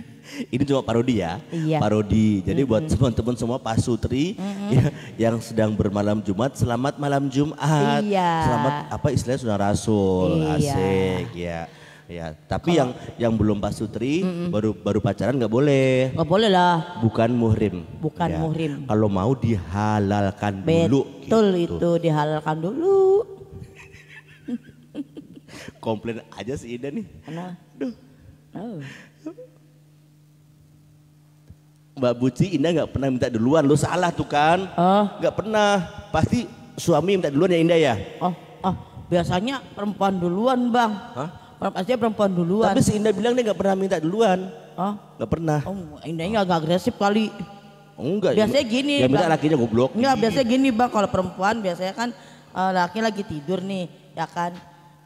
Ini cuma parodi ya. Iya. Parodi. Jadi buat teman-teman semua pasutri ya, yang sedang bermalam Jumat, selamat malam Jumat. Iya. Selamat apa istilahnya sudah rasul. Iya. Asik ya. Ya, tapi yang yang belum pasutri baru baru pacaran nggak boleh. Gak boleh lah. Bukan muhrim. Bukan muhrim. Kalau mau dihalalkan dulu. Betul gitu. itu dihalalkan dulu. Komplain aja si Ida nih. Nah. Oh. Mbak Buci Indah nggak pernah minta duluan. Lu salah tuh kan? Oh. Nggak pernah. Pasti suami minta duluan ya Indah ya? Oh, oh, biasanya perempuan duluan bang. Hah? Perempuan Pasti perempuan duluan. Tapi si Indah bilang dia nggak pernah minta duluan. Oh, Nggak pernah. oh indahnya agak agresif kali. Oh, enggak. Biasanya gini. Ya minta lakinya goblok. Enggak, biasanya gini bang. Kalau perempuan biasanya kan eh, laki lagi tidur nih, ya kan.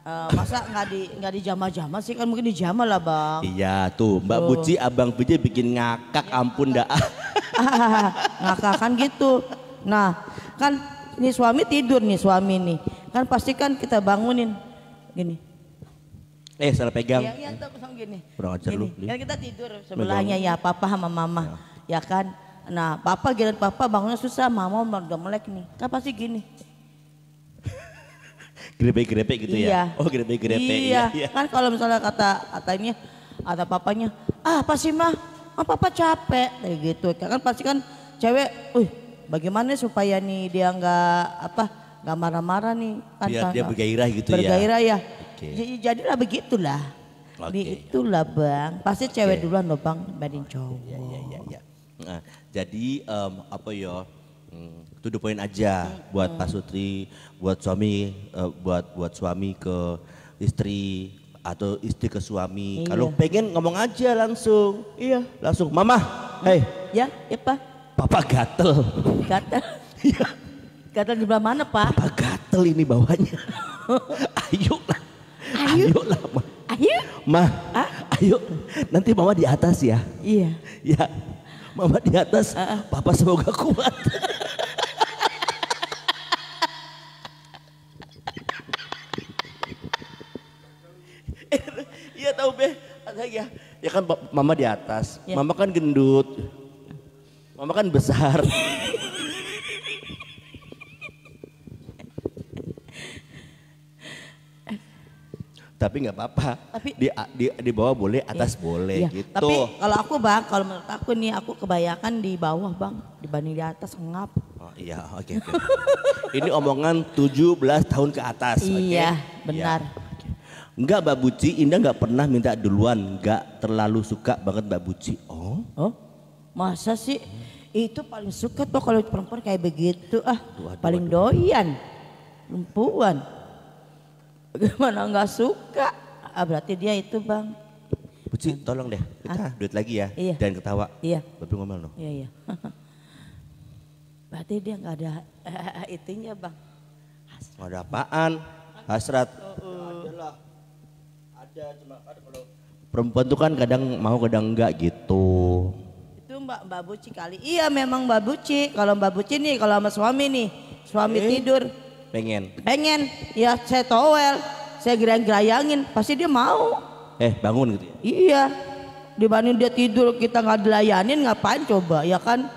Eh, masa nggak di nggak di jama-jama sih kan mungkin di jama lah bang. Iya tuh Mbak Tuh. Buci Abang PJ bikin ngakak ampun dah. ngakak kan gitu. Nah, kan nih suami tidur nih suami nih. Kan pasti kan kita bangunin gini. Eh salah pegang. Iya, iya tuh kosong gini. Kurang ajar lu. Kan kita tidur sebelahnya ya papa sama mama. Ya, kan. Nah, papa giliran papa bangunnya susah, mama udah melek nih. Kan pasti gini. Grepe-grepe gitu iya. ya. Oh grepe-grepe. Iya. Kan kalau misalnya kata katanya ada papanya, ah apa sih mah? Ah papa capek kayak gitu. Kan pasti kan cewek, uh bagaimana supaya nih dia nggak apa nggak marah-marah nih kan Biar dia bergairah gitu ya. bergairah ya. Oke. Jadi jadilah begitulah. Oke. Itulah bang. Pasti cewek duluan loh bang dibanding cowok. Iya iya iya. iya. Nah, jadi em, apa ya? Hmm, to the point aja buat Pak Sutri, buat suami, eh, buat buat suami ke istri atau istri ke suami. Iya. Kalau pengen ngomong aja langsung. Iya. Langsung, Mama, hei, Ya, ya pak. Papa gatel. Gatal. Gatal di sebelah mana pak? Papa gatel ini bawahnya. ayo lah. Ayo. Ayo lah, Ma. Ayo. Ma, ayo. Nanti Mama di atas ya. Iya. Ya, Mama di atas. Papa semoga kuat. Iya tahu be, ada ya. Ya kan Mama di atas, Ya. Mama kan gendut, Mama kan besar. Tapi nggak apa-apa. Tapi- di, di di bawah boleh, atas boleh Iya, gitu. Tapi kalau aku bang, kalau menurut aku nih aku kebanyakan di bawah bang dibanding di atas ngap. Oh, iya, oke oke. Ini omongan 17 tahun ke atas, oke? Iya, benar. Iya. Enggak Mbak Buci, Indah nggak pernah minta duluan, nggak terlalu suka banget Mbak Buci. Oh, Oh, masa sih? Itu paling suka tuh kalau perempuan kayak begitu ah, Waduh, paling doyan, perempuan. Gimana nggak suka? Ah, berarti dia itu bang. Buci tolong deh, kita duit lagi ya, Iya. jangan ketawa. Iya. Bapak ngomel loh. Iya iya. berarti dia nggak ada itunya bang. Ada apaan? Hasrat. Ada lah. Ada cuma kalau perempuan tuh kan kadang mau kadang enggak gitu. Itu Mbak Mbak Buci kali. Iya memang Mbak Buci. Kalau Mbak Buci nih kalau sama suami nih, suami Eh. tidur Pengen. pengen ya saya towel, saya gerayang-gerayangin, pasti dia mau. Eh bangun gitu ya. Iya. Dibanding dia tidur kita nggak dilayanin ngapain coba ya kan?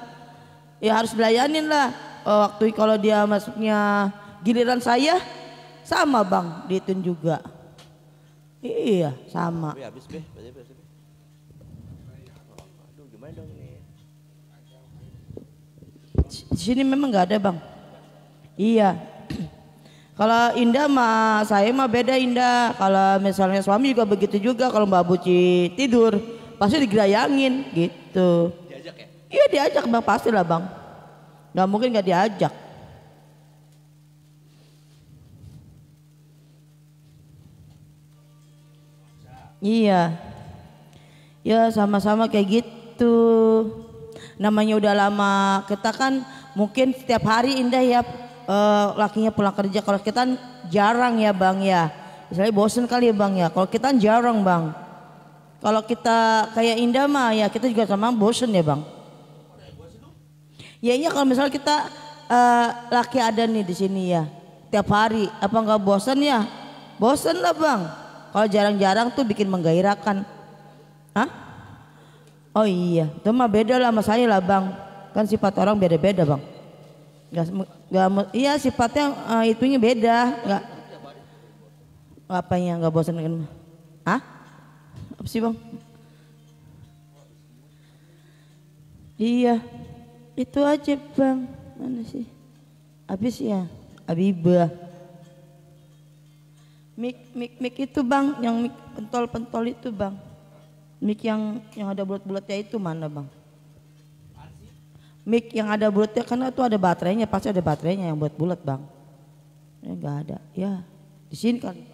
Ya harus dilayanin lah. Eh, waktu kalau dia masuknya giliran saya sama bang diitun juga. Iya sama. Be, habis be, habis, habis, habis. Aduh gimana dong ini? Di sini memang nggak ada bang. Iya. Kalau Indah mah saya mah beda Indah. Kalau misalnya suami juga begitu juga. Kalau Mbak Buci tidur pasti digerayangin gitu. Diajak ya? Iya diajak bang pasti lah bang. Gak mungkin gak diajak. Iya. Ya sama-sama kayak gitu. Namanya udah lama kita kan mungkin setiap hari indah ya eh, lakinya pulang kerja. Kalau kita jarang ya bang ya. Misalnya bosen kali ya bang ya. Kalau kita jarang bang. Kalau kita kayak Indah mah ya kita juga sama bosen ya bang. Ya iya kalau misalnya kita eh, laki ada nih di sini ya tiap hari apa nggak bosan ya? Bosan lah bang. Kalau jarang-jarang tuh bikin menggairahkan. Hah? Oh iya, itu mah beda lah sama saya lah bang. Kan sifat orang beda-beda bang. Gak, gak, iya sifatnya eh, itunya beda. Gak, apanya nggak bosan kan? Hah? Apa sih bang? Iya, itu aja bang. Mana sih? Habis ya, Abibah. Mik, mik, mik itu bang, yang mik pentol-pentol itu bang. Mik yang yang ada bulat-bulatnya itu mana bang? Mik yang ada bulatnya karena itu ada baterainya, pasti ada baterainya yang buat bulat bang. Ya nggak ada, ya di sini kali.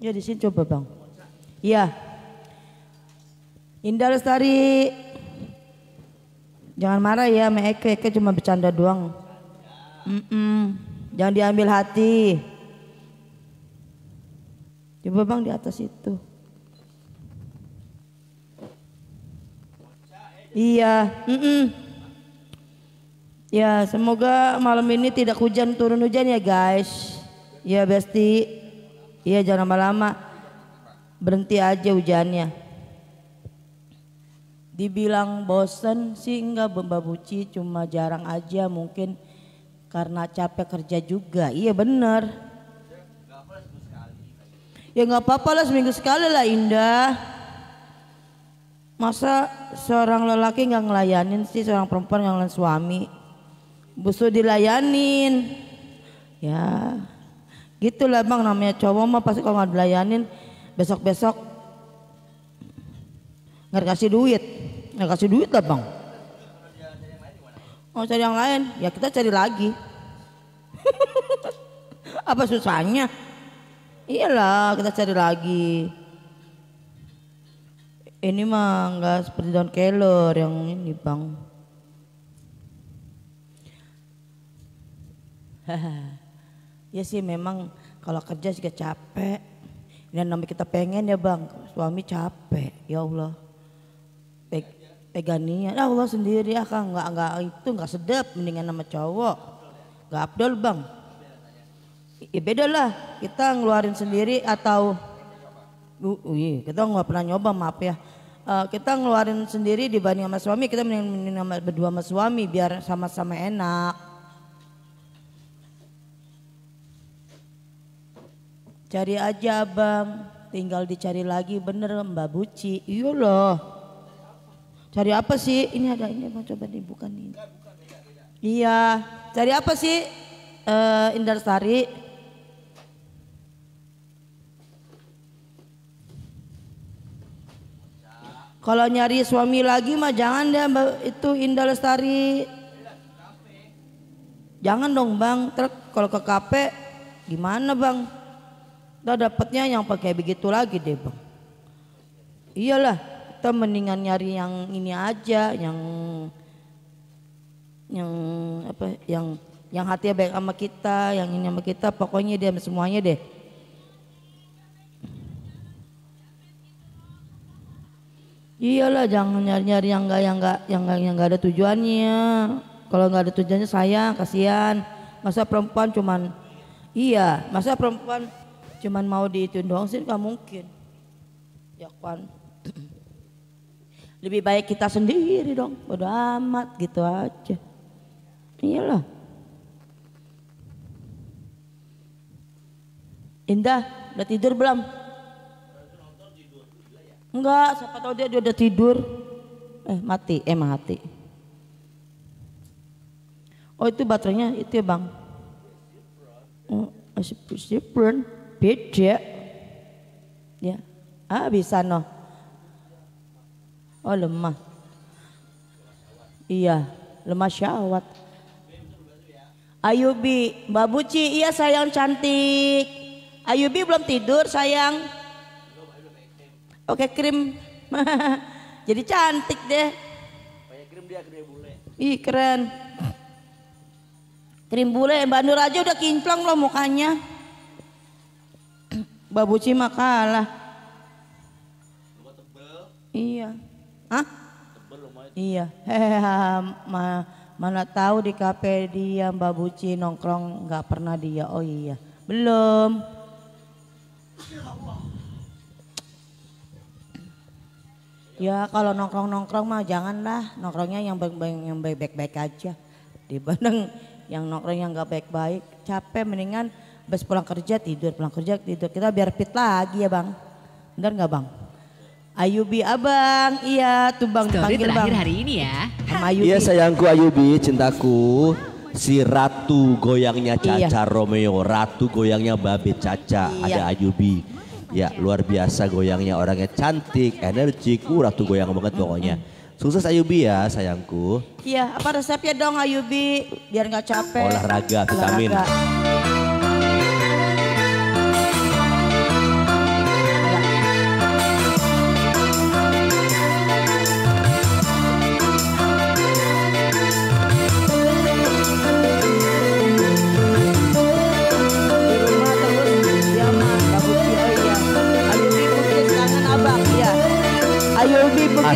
Ya di sini coba bang. Iya. Indah Lestari. Jangan marah ya sama Eke, Eke cuma bercanda doang. Mm-mm. Jangan diambil hati. Coba bang di atas itu. Iya. Mm-mm. Ya semoga malam ini tidak hujan turun hujan ya guys. Ya Besti. Iya jangan lama-lama. Berhenti aja hujannya. Dibilang bosen sih enggak Mbak cuma jarang aja mungkin karena capek kerja juga. Iya bener. Ya nggak apa-apa lah seminggu sekali lah Indah. Masa seorang lelaki nggak ngelayanin sih seorang perempuan nggak ngelayanin suami. Busu dilayanin. Ya gitulah bang namanya cowok mah pasti kalau nggak dilayanin besok-besok nggak dikasih duit. Nggak kasih duit lah bang. Mau cari yang lain ya kita cari lagi. Apa susahnya? Iyalah kita cari lagi. Ini mah nggak seperti Don Keller yang ini bang. ya sih memang kalau kerja juga capek. Dan namanya kita pengen ya bang, suami capek. Ya Allah, peganian. Ya Allah sendiri ya kan nggak nggak itu nggak sedap mendingan nama cowok. Nggak abdol bang. Ya beda lah kita ngeluarin sendiri atau uh, uh, kita nggak pernah nyoba maaf ya. Uh, kita ngeluarin sendiri dibanding sama suami kita mending, mending sama berdua sama suami biar sama-sama enak. Cari aja bang, tinggal dicari lagi bener Mbak Buci. Iya loh. Cari apa sih? Ini ada ini mau coba dibuka ini. Iya, cari apa sih? Uh, Indar Sari. Kalau nyari suami lagi mah jangan deh itu Indah Lestari. Jangan dong bang, terus kalau ke kafe gimana bang? Udah dapetnya yang pakai begitu lagi deh bang. Iyalah, kita mendingan nyari yang ini aja, yang yang apa, yang yang hati baik sama kita, yang ini sama kita, pokoknya dia semuanya deh. Iyalah, jangan nyari-nyari yang enggak yang enggak yang enggak yang enggak ada tujuannya. Kalau enggak ada tujuannya sayang, kasihan. Masa perempuan cuman iya, masa perempuan cuman mau diituin doang sih nggak mungkin ya kan lebih baik kita sendiri dong. Bodo amat gitu aja. Iyalah. Indah udah tidur belum? Enggak siapa tahu dia, udah tidur. Eh mati eh mati. Oh itu baterainya itu ya bang? Oh, different beda. Ya ah bisa no oh lemah Iya, lemah syahwat. Ayubi, Mbak Buci, iya sayang cantik. Ayubi belum tidur sayang. Oke krim. Jadi cantik deh. Ih keren. Krim bule, Mbak Nur aja udah kinclong loh mukanya. Mbak Buci mah kalah. Iya. Hah? Iya. Ma- mana tahu di kafe dia Mbak Buci nongkrong nggak pernah dia. Oh iya. Belum. Ya kalau nongkrong-nongkrong mah janganlah nongkrongnya yang baik yang baik-baik aja dibanding yang nongkrong yang nggak baik-baik capek mendingan bes pulang kerja tidur pulang kerja tidur kita biar fit lagi ya bang bener nggak bang Ayubi abang iya tuh bang Story dipanggil bang terakhir hari ini ya. sama Ayubi Iya sayangku Ayubi, cintaku. Si Ratu goyangnya Caca Iya. Romeo, Ratu goyangnya Babe Caca, Iya. ada Ayubi. Ya luar biasa goyangnya orangnya cantik, energik, uh, Ratu goyang banget pokoknya. Sukses Ayubi ya sayangku. iya apa resepnya dong Ayubi biar nggak capek Olahraga, vitamin. Olahraga.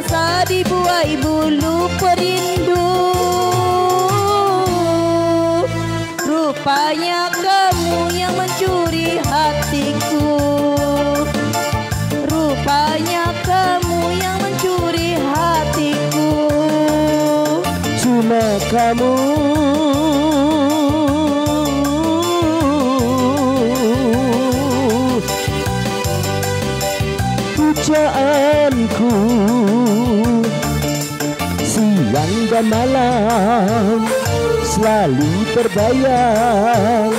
rasa dibuai bulu perindu Rupanya kamu yang mencuri hatiku. Rupanya kamu yang mencuri hatiku. Cuma kamu selalu terbayang.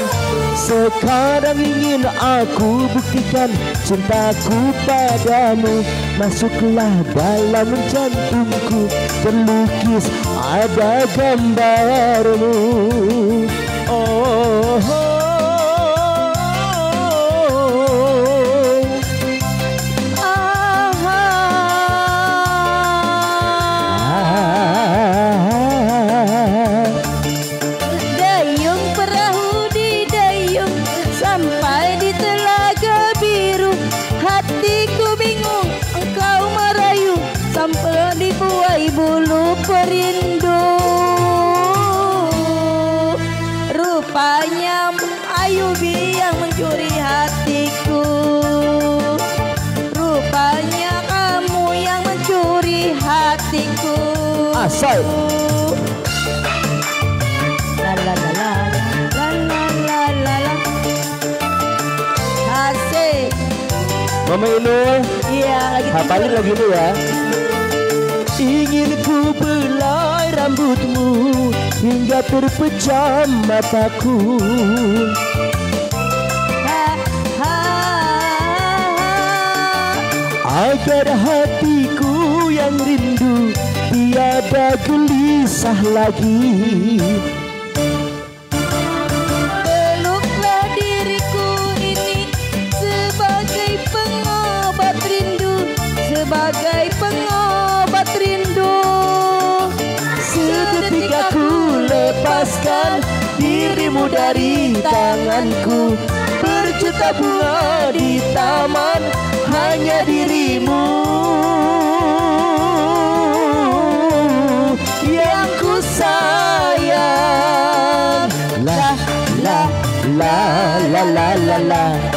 Sekarang ingin aku buktikan cintaku padamu. Masuklah dalam jantungku Terlukis ada gambarmu Mama Inul Iya lagi Hafalin lagu ini ya. Ingin ku belai rambutmu Hingga terpejam mataku. Agar hatiku yang rindu Tiada gelisah lagi kenanganku Berjuta bunga di taman Hanya dirimu Yang ku sayang La la la la la la, la.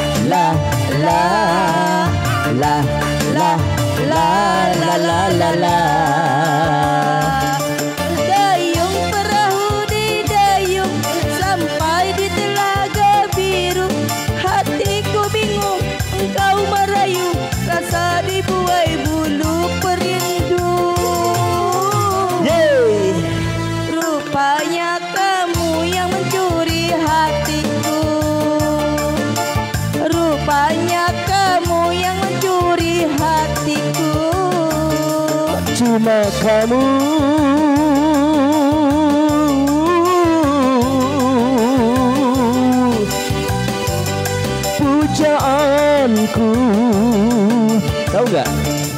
Tahu nggak?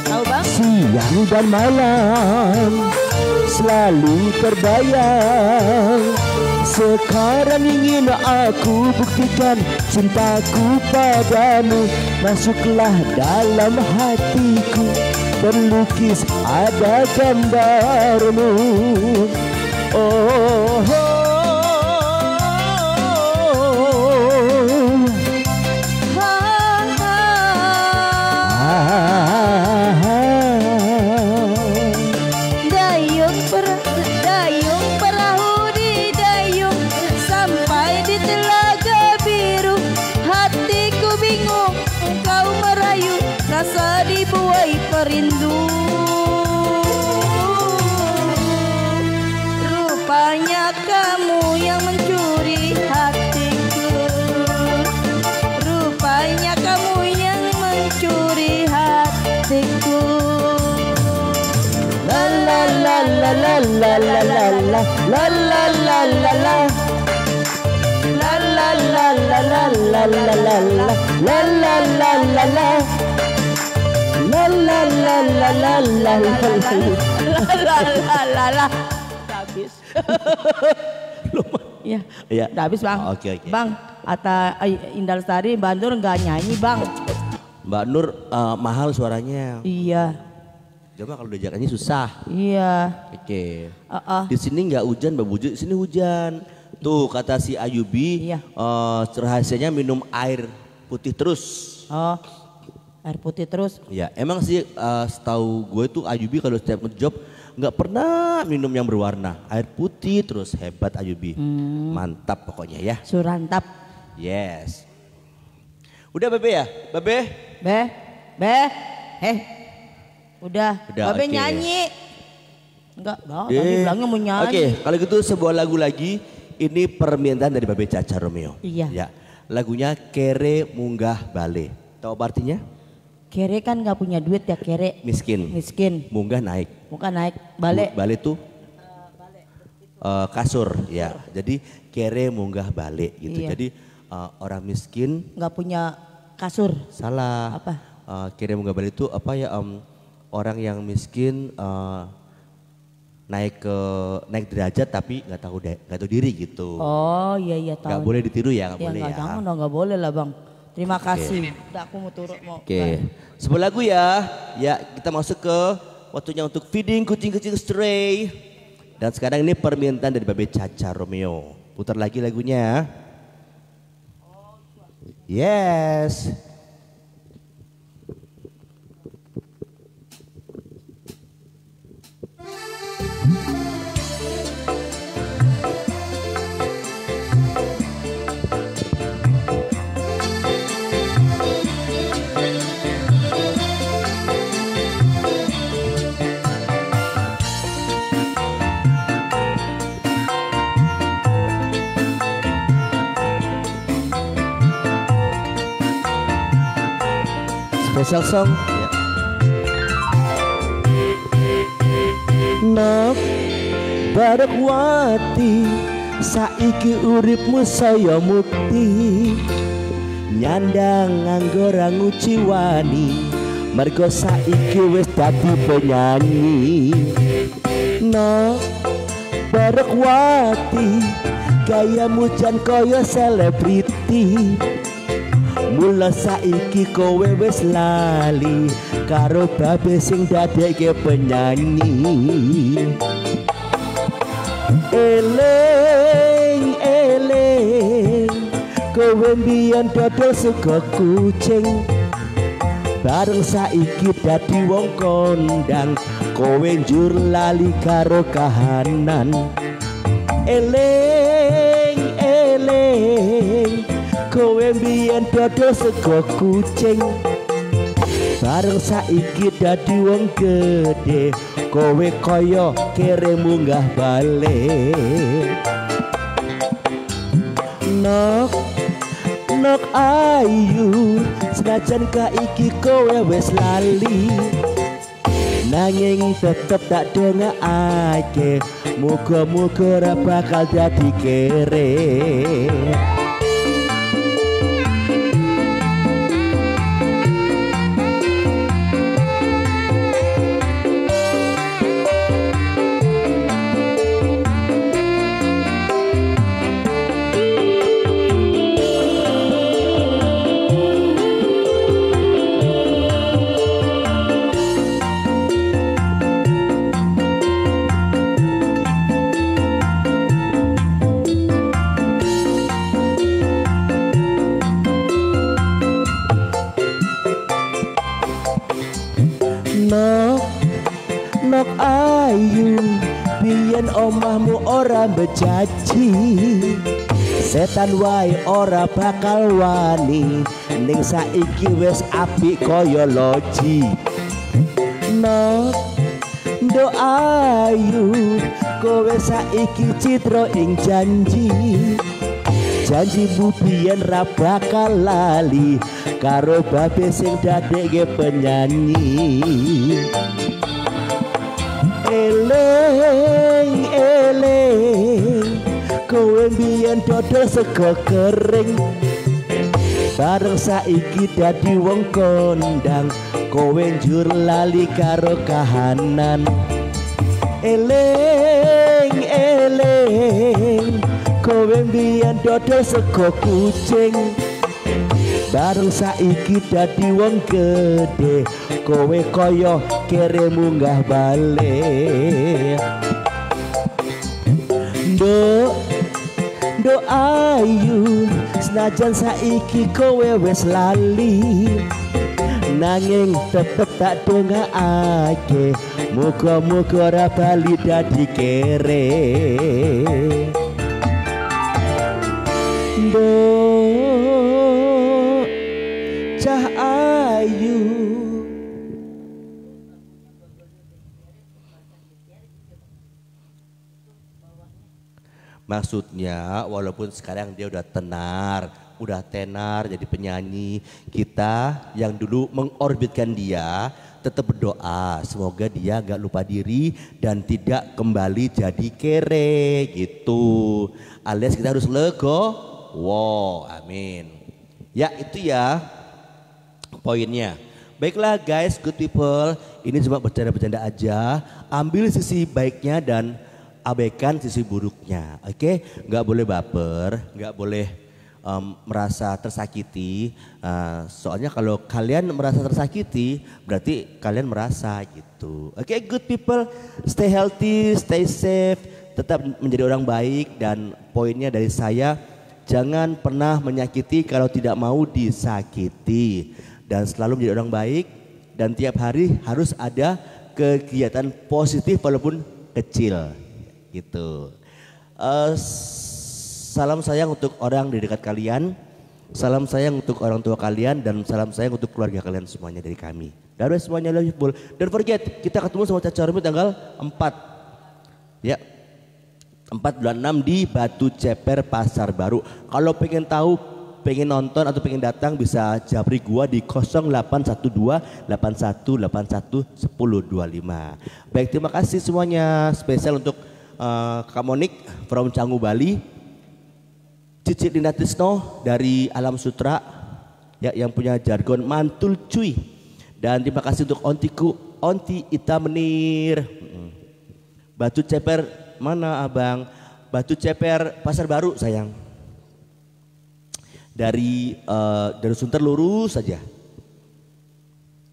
Tahu bang? Siang dan malam Selalu terbayang Sekarang ingin aku buktikan Cintaku padamu Masuklah dalam hatiku Terlukis ada gambarmu Oh, oh, oh. La la la la la la la la La la la la la la la la la La la la la la La la la la la la la la la la la habis ya Iya. udah habis bang Oke, oke. bang Ata eh, Indah Lestari Bandur nggak nyanyi bang Mbak Nur eh, mahal suaranya. iya Coba kalau diajak nyanyi susah. iya Oke. Ah, ah. Di sini nggak hujan, Mbak Buju. Di sini hujan. Tuh kata si Ayubi, Iya. eh, rahasianya minum air putih terus. oh air putih terus Ya, emang sih eh, setahu gue tuh Ayubi kalau setiap ngejob nggak pernah minum yang berwarna. Air putih terus hebat Ayubi. Hmm. Mantap pokoknya ya. surantap Yes. Udah Bebe ya? Bebe? be be eh udah Udah, Babe oke. nyanyi enggak oh, tadi bilangnya mau nyanyi Oke, kalau gitu sebuah lagu lagi. Ini permintaan dari Babe Caca Romeo. Iya. Ya. Lagunya Kere Munggah Bale. Tahu apa artinya? kere kan nggak punya duit ya kere Miskin. miskin Munggah naik. muka naik balik Bu- Bale tuh eh, kasur ya. Jadi kere munggah balik gitu. Iya. Jadi eh, orang miskin nggak punya kasur salah. Apa? Eh, kere munggah balik itu apa ya em, orang yang miskin eh, naik ke naik derajat tapi nggak tahu nggak tahu diri gitu. oh iya iya Nggak tahu boleh ditiru ya, nggak ya boleh nggak ya. jangan dong nggak boleh lah bang terima kasih udah aku mau turun mau Oke, sebuah lagu ya. Ya, kita masuk ke waktunya untuk feeding kucing-kucing stray. Dan sekarang ini permintaan dari Babe Caca Romeo. Putar lagi lagunya. Yes. Special song. Ya. Nok Barakwati Saiki uripmu saya mukti Nyandang nganggora nguciwani Mergo saiki wis dadi penyanyi Nok Barakwati Gayamu jan kaya selebriti Mula saiki kowe wis lali karo babe sing dadekke penyanyi. Eling eling kowe mbiyen dodol sego kucing. Bareng saiki dadi wong kondang kowe njur lali karo kahanan. Eling eling kowe mbiyen dodol sego kucing. Bareng saiki dadi wong gede kowe kaya kere munggah balik. Nok nok ayu senajan iki kowe wis lali. Nanging tetep tak dongakake muga-muga ora bakal dadi kere bejaji Setan wae ora bakal wani Ning saiki wis apik kaya loji. Nok Ndok ayu Kowe saiki citra ing janji. Janji biyen ra bakal lali karo babe sing dadekke penyanyi. Eling eling kowe biyen dodol sego kering. Bareng saiki dadi wong kondang kowe njur lali karo kahanan. Eling eling kowe mbiyen dodol sego kucing. Bareng saiki dadi wong gede kowe kaya kere munggah balik. Nduk ayu senajan saiki kowe wis lali. Nanging tetep tak dongakake muga-muga ora bali dadi kere. Nduk Maksudnya walaupun sekarang dia udah tenar, udah tenar jadi penyanyi, kita yang dulu mengorbitkan dia tetap berdoa semoga dia gak lupa diri dan tidak kembali jadi kere gitu. Alias kita harus lego. Wow, amin. Ya itu ya poinnya. Baiklah guys, good people, ini cuma bercanda-bercanda aja. Ambil sisi baiknya dan abaikan sisi buruknya. Oke, nggak boleh baper, nggak boleh em, merasa tersakiti. Eh, soalnya kalau kalian merasa tersakiti, berarti kalian merasa gitu. Oke, good people, stay healthy, stay safe, tetap menjadi orang baik dan poinnya dari saya jangan pernah menyakiti kalau tidak mau disakiti dan selalu menjadi orang baik dan tiap hari harus ada kegiatan positif walaupun kecil gitu. Eh, salam sayang untuk orang di dekat kalian, salam sayang untuk orang tua kalian dan salam sayang untuk keluarga kalian semuanya dari kami. Dan semuanya love full. Don't forget kita ketemu sama Caca Rumi tanggal 4 ya 4 bulan 6 di Batu Ceper Pasar Baru. Kalau pengen tahu, pengen nonton atau pengen datang bisa jabri gua di 0812 8181 1025. Baik, terima kasih semuanya. Spesial untuk uh, Kak Monik from Canggu Bali. Cicit Linda Tisno dari Alam Sutra ya yang punya jargon mantul cuy. Dan terima kasih untuk ontiku, onti Ita Menir. Batu Ceper mana abang? Batu Ceper Pasar Baru sayang. Dari eh, dari Sunter lurus saja.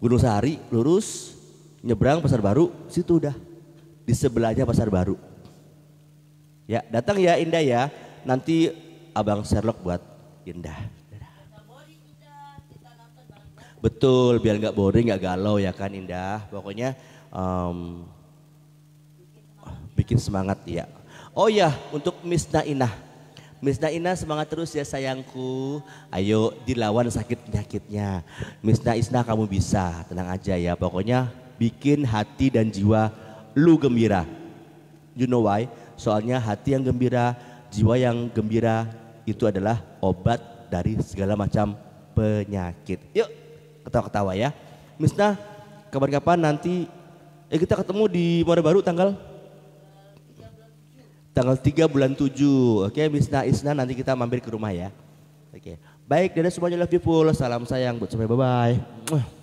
Gunung Sahari lurus, nyebrang Pasar Baru, situ udah. Di sebelahnya Pasar Baru. Ya datang ya Indah ya. Nanti abang Sherlock buat Indah. Betul, biar nggak boring, nggak galau ya kan Indah. Pokoknya em, bikin semangat ya. Oh ya, untuk Miss Nainah. Miss Nainah semangat terus ya sayangku. Ayo dilawan sakit penyakitnya. Miss Nainah kamu bisa, tenang aja ya. Pokoknya bikin hati dan jiwa lu gembira. You know why? Soalnya hati yang gembira, jiwa yang gembira itu adalah obat dari segala macam penyakit. Yuk, ketawa-ketawa ya. Misna, kapan-kapan nanti eh kita ketemu di Muara Baru tanggal tanggal 3 bulan 7. Oke, Misna Isna nanti kita mampir ke rumah ya. Oke. Baik, dadah semuanya love people. Salam sayang buat sampai bye-bye.